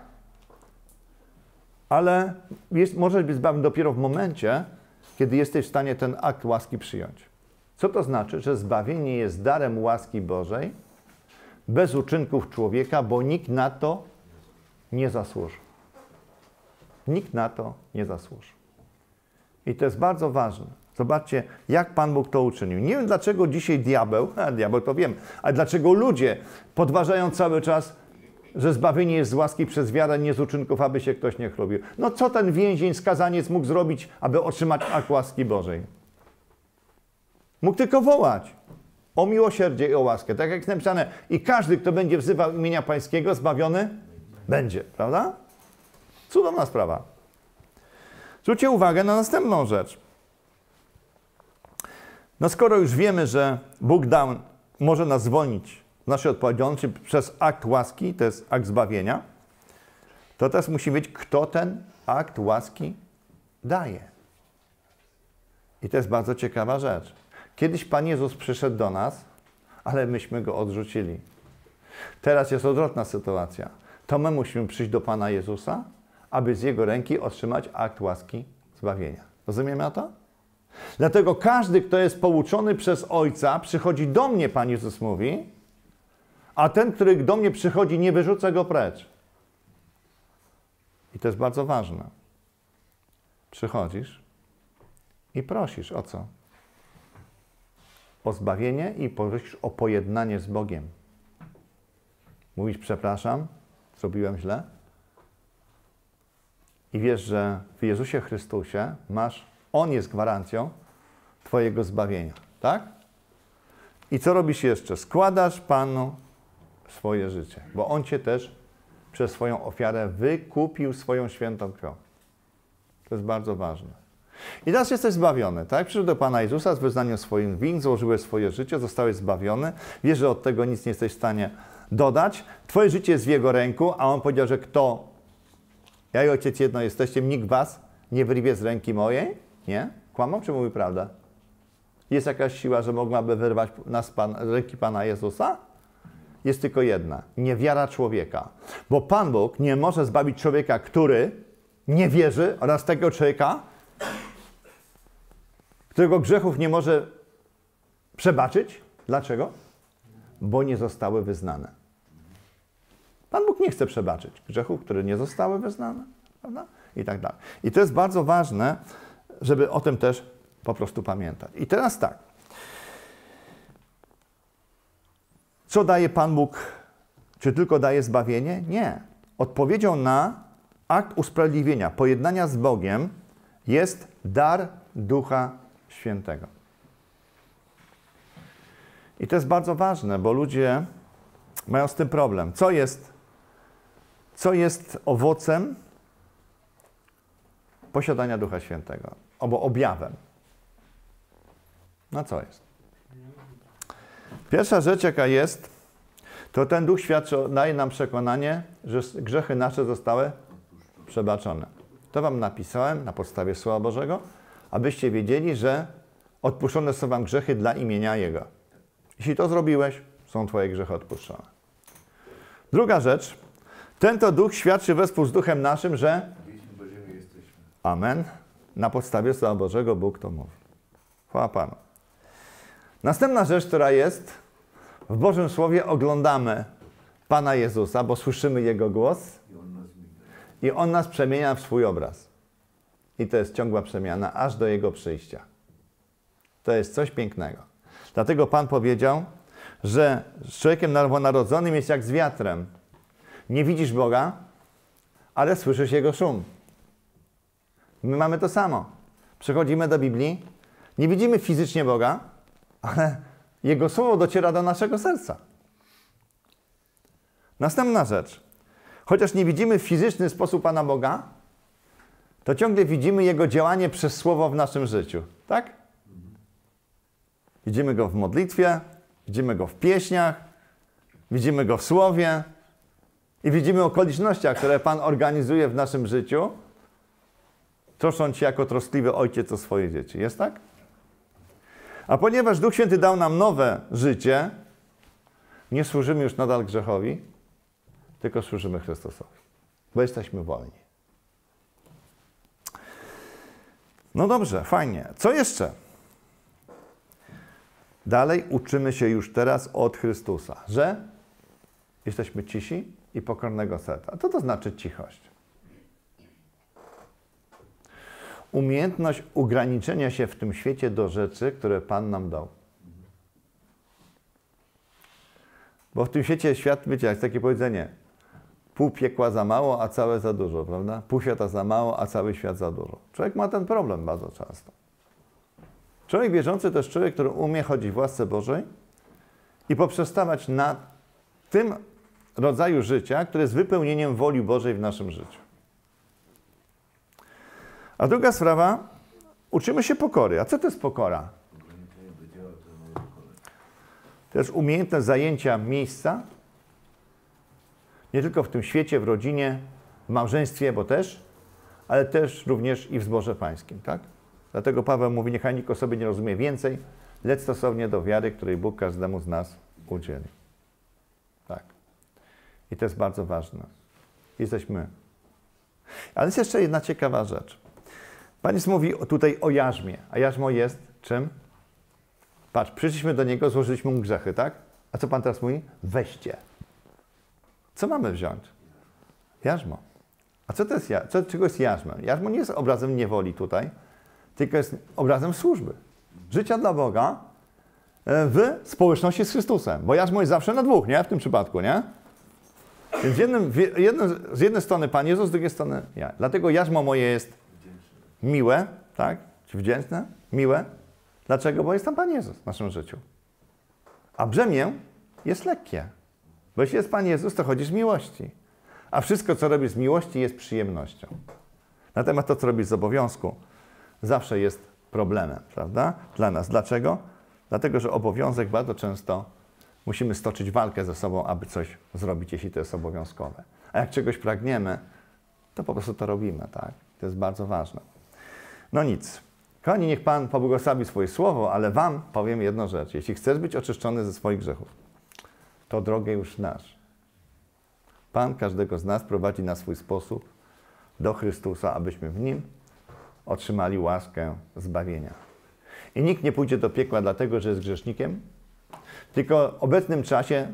Ale jest, możesz być zbawiony dopiero w momencie, kiedy jesteś w stanie ten akt łaski przyjąć. Co to znaczy? Że zbawienie jest darem łaski Bożej, bez uczynków człowieka, bo nikt na to nie zasłuży. Nikt na to nie zasłuży. I to jest bardzo ważne. Zobaczcie, jak Pan Bóg to uczynił. Nie wiem, dlaczego dzisiaj diabeł, a diabeł to wiem, ale dlaczego ludzie podważają cały czas, że zbawienie jest z łaski przez wiarę, nie z uczynków, aby się ktoś nie chlubił. No co ten więzień, skazaniec mógł zrobić, aby otrzymać akt łaski Bożej? Mógł tylko wołać o miłosierdzie i o łaskę. Tak jak jest napisane, i każdy, kto będzie wzywał imienia Pańskiego, zbawiony będzie, prawda? Cudowna sprawa. Zwróćcie uwagę na następną rzecz. No skoro już wiemy, że Bóg dał, może nas zwolnić z naszej odpowiedzialności przez akt łaski, to jest akt zbawienia, to teraz musi wiedzieć, kto ten akt łaski daje. I to jest bardzo ciekawa rzecz. Kiedyś Pan Jezus przyszedł do nas, ale myśmy Go odrzucili. Teraz jest odwrotna sytuacja. To my musimy przyjść do Pana Jezusa, aby z Jego ręki otrzymać akt łaski zbawienia. Rozumiemy to? Dlatego każdy, kto jest pouczony przez Ojca, przychodzi do mnie, Pan Jezus mówi, a ten, który do mnie przychodzi, nie wyrzuca go precz. I to jest bardzo ważne. Przychodzisz i prosisz o co? O zbawienie i prosisz o pojednanie z Bogiem. Mówisz, przepraszam, zrobiłem źle. I wiesz, że w Jezusie Chrystusie masz, On jest gwarancją Twojego zbawienia. Tak? I co robisz jeszcze? Składasz Panu swoje życie, bo On Cię też przez swoją ofiarę wykupił swoją świętą krwią. To jest bardzo ważne. I teraz jesteś zbawiony, tak? Przyszedł do Pana Jezusa z wyznaniem swoim win, złożyłeś swoje życie, zostałeś zbawiony. Wiesz, że od tego nic nie jesteś w stanie dodać. Twoje życie jest w Jego ręku, a On powiedział, że kto? Ja i Ojciec jedno jesteście, nikt Was nie wyrwie z ręki mojej? Nie? Kłamał czy mówi prawdę? Jest jakaś siła, że mogłaby wyrwać nas pan, ręki Pana Jezusa? Jest tylko jedna. Niewiara człowieka. Bo Pan Bóg nie może zbawić człowieka, który nie wierzy oraz tego człowieka, którego grzechów nie może przebaczyć. Dlaczego? Bo nie zostały wyznane. Pan Bóg nie chce przebaczyć grzechów, które nie zostały wyznane, prawda? I tak dalej. I to jest bardzo ważne, żeby o tym też po prostu pamiętać. I teraz tak. Co daje Pan Bóg? Czy tylko daje zbawienie? Nie. Odpowiedzią na akt usprawiedliwienia, pojednania z Bogiem jest dar Ducha Świętego. I to jest bardzo ważne, bo ludzie mają z tym problem. Co jest, co jest owocem posiadania Ducha Świętego? Albo objawem. No co jest? Pierwsza rzecz, jaka jest, to ten Duch świadczy, daje nam przekonanie, że grzechy nasze zostały przebaczone. To Wam napisałem na podstawie Słowa Bożego, abyście wiedzieli, że odpuszczone są Wam grzechy dla imienia Jego. Jeśli to zrobiłeś, są Twoje grzechy odpuszczone. Druga rzecz, ten to Duch świadczy wespół z Duchem naszym, że Amen. Na podstawie Słowa Bożego Bóg to mówi. Chwała Panu. Następna rzecz, która jest, w Bożym Słowie oglądamy Pana Jezusa, bo słyszymy Jego głos i On nas przemienia w swój obraz. I to jest ciągła przemiana aż do Jego przyjścia. To jest coś pięknego. Dlatego Pan powiedział, że z człowiekiem nowonarodzonym jest jak z wiatrem. Nie widzisz Boga, ale słyszysz Jego szum. My mamy to samo. Przechodzimy do Biblii, nie widzimy fizycznie Boga, ale Jego słowo dociera do naszego serca. Następna rzecz. Chociaż nie widzimy w fizyczny sposób Pana Boga, to ciągle widzimy Jego działanie przez słowo w naszym życiu. Tak? Widzimy Go w modlitwie, widzimy Go w pieśniach, widzimy Go w słowie i widzimy okolicznościach, które Pan organizuje w naszym życiu, trosząc się jako troskliwy ojciec o swoje dzieci. Jest tak? A ponieważ Duch Święty dał nam nowe życie, nie służymy już nadal grzechowi, tylko służymy Chrystusowi, bo jesteśmy wolni. No dobrze, fajnie. Co jeszcze? Dalej uczymy się już teraz od Chrystusa, że jesteśmy cisi i pokornego serca. Co to znaczy cichość? Umiejętność ograniczenia się w tym świecie do rzeczy, które Pan nam dał. Bo w tym świecie świat, wiecie, jest takie powiedzenie, pół piekła za mało, a całe za dużo, prawda? Pół świata za mało, a cały świat za dużo. Człowiek ma ten problem bardzo często. Człowiek wierzący to jest człowiek, który umie chodzić w łasce Bożej i poprzestawać na tym rodzaju życia, które jest wypełnieniem woli Bożej w naszym życiu. A druga sprawa, uczymy się pokory. A co to jest pokora? To jest umiejętność zajęcia miejsca, nie tylko w tym świecie, w rodzinie, w małżeństwie, bo też, ale też również i w zborze pańskim, tak? Dlatego Paweł mówi, niechaj nikt o sobie nie rozumie więcej, lecz stosownie do wiary, której Bóg każdemu z nas udzieli. Tak. I to jest bardzo ważne. Jesteśmy. Ale jest jeszcze jedna ciekawa rzecz. Pan Jezus mówi tutaj o jarzmie. A jarzmo jest czym? Patrz, przyszliśmy do Niego, złożyliśmy Mu grzechy, tak? A co Pan teraz mówi? Weźcie. Co mamy wziąć? Jarzmo. A co to jest, co, czego jest jarzmo? Jarzmo nie jest obrazem niewoli tutaj, tylko jest obrazem służby. Życia dla Boga e, w społeczności z Chrystusem. Bo jarzmo jest zawsze na dwóch, nie? W tym przypadku, nie? Więc jednym, jednym, z jednej strony Pan Jezus, z drugiej strony ja. Dlatego jarzmo moje jest miłe, tak? Czy wdzięczne? Miłe. Dlaczego? Bo jest tam Pan Jezus w naszym życiu. A brzemię jest lekkie. Bo jeśli jest Pan Jezus, to chodzisz z miłości. A wszystko, co robisz z miłości, jest przyjemnością. Natomiast to, co robisz z obowiązku, zawsze jest problemem, prawda? Dla nas. Dlaczego? Dlatego, że obowiązek bardzo często musimy stoczyć walkę ze sobą, aby coś zrobić, jeśli to jest obowiązkowe. A jak czegoś pragniemy, to po prostu to robimy, tak? To jest bardzo ważne. No nic. Kochani, niech Pan pobłogosławi swoje słowo, ale Wam powiem jedną rzecz. Jeśli chcesz być oczyszczony ze swoich grzechów, to drogę już znasz. Pan każdego z nas prowadzi na swój sposób do Chrystusa, abyśmy w Nim otrzymali łaskę zbawienia. I nikt nie pójdzie do piekła dlatego, że jest grzesznikiem, tylko w obecnym czasie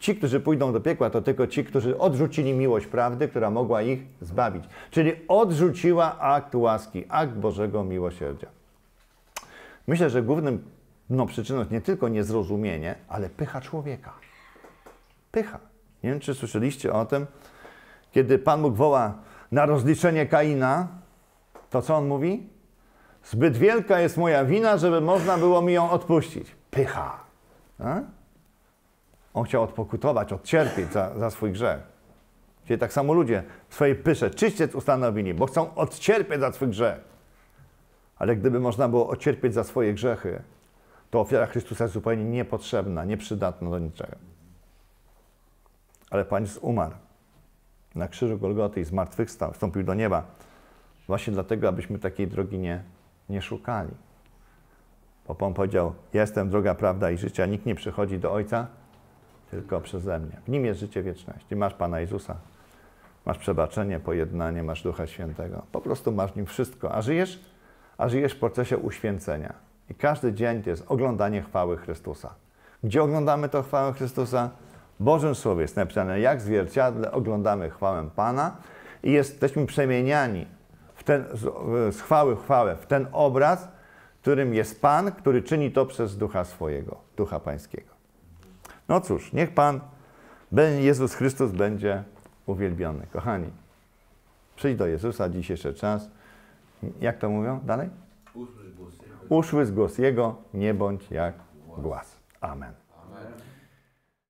ci, którzy pójdą do piekła, to tylko ci, którzy odrzucili miłość prawdy, która mogła ich zbawić. Czyli odrzuciła akt łaski, akt Bożego miłosierdzia. Myślę, że głównym no, przyczyną nie tylko niezrozumienie, ale pycha człowieka. Pycha. Nie wiem, czy słyszeliście o tym, kiedy Pan Bóg woła na rozliczenie Kaina, to co on mówi? Zbyt wielka jest moja wina, żeby można było mi ją odpuścić. Pycha. A? On chciał odpokutować, odcierpieć za, za swój grzech. Czyli tak samo ludzie w swojej pysze czyściec ustanowili, bo chcą odcierpieć za swój grzech. Ale gdyby można było odcierpieć za swoje grzechy, to ofiara Chrystusa jest zupełnie niepotrzebna, nieprzydatna do niczego. Ale Pan umarł na krzyżu Golgoty i zmartwychwstał, wstąpił do nieba. Właśnie dlatego, abyśmy takiej drogi nie, nie szukali. Bo Pan powiedział, ja jestem droga, prawda i życia, nikt nie przychodzi do Ojca, tylko przeze mnie. W Nim jest życie wieczności. Masz Pana Jezusa, masz przebaczenie, pojednanie, masz Ducha Świętego. Po prostu masz w Nim wszystko, a żyjesz, a żyjesz w procesie uświęcenia. I każdy dzień to jest oglądanie chwały Chrystusa. Gdzie oglądamy to chwałę Chrystusa? W Bożym Słowie jest napisane, jak zwierciadle oglądamy chwałę Pana i jesteśmy przemieniani w ten, z chwały chwałę, w ten obraz, którym jest Pan, który czyni to przez Ducha swojego, Ducha Pańskiego. No cóż, niech Pan, Jezus Chrystus będzie uwielbiony. Kochani, przyjdź do Jezusa dziś jeszcze czas. Jak to mówią dalej? Uszły z głos Jego, nie bądź jak głaz. Amen.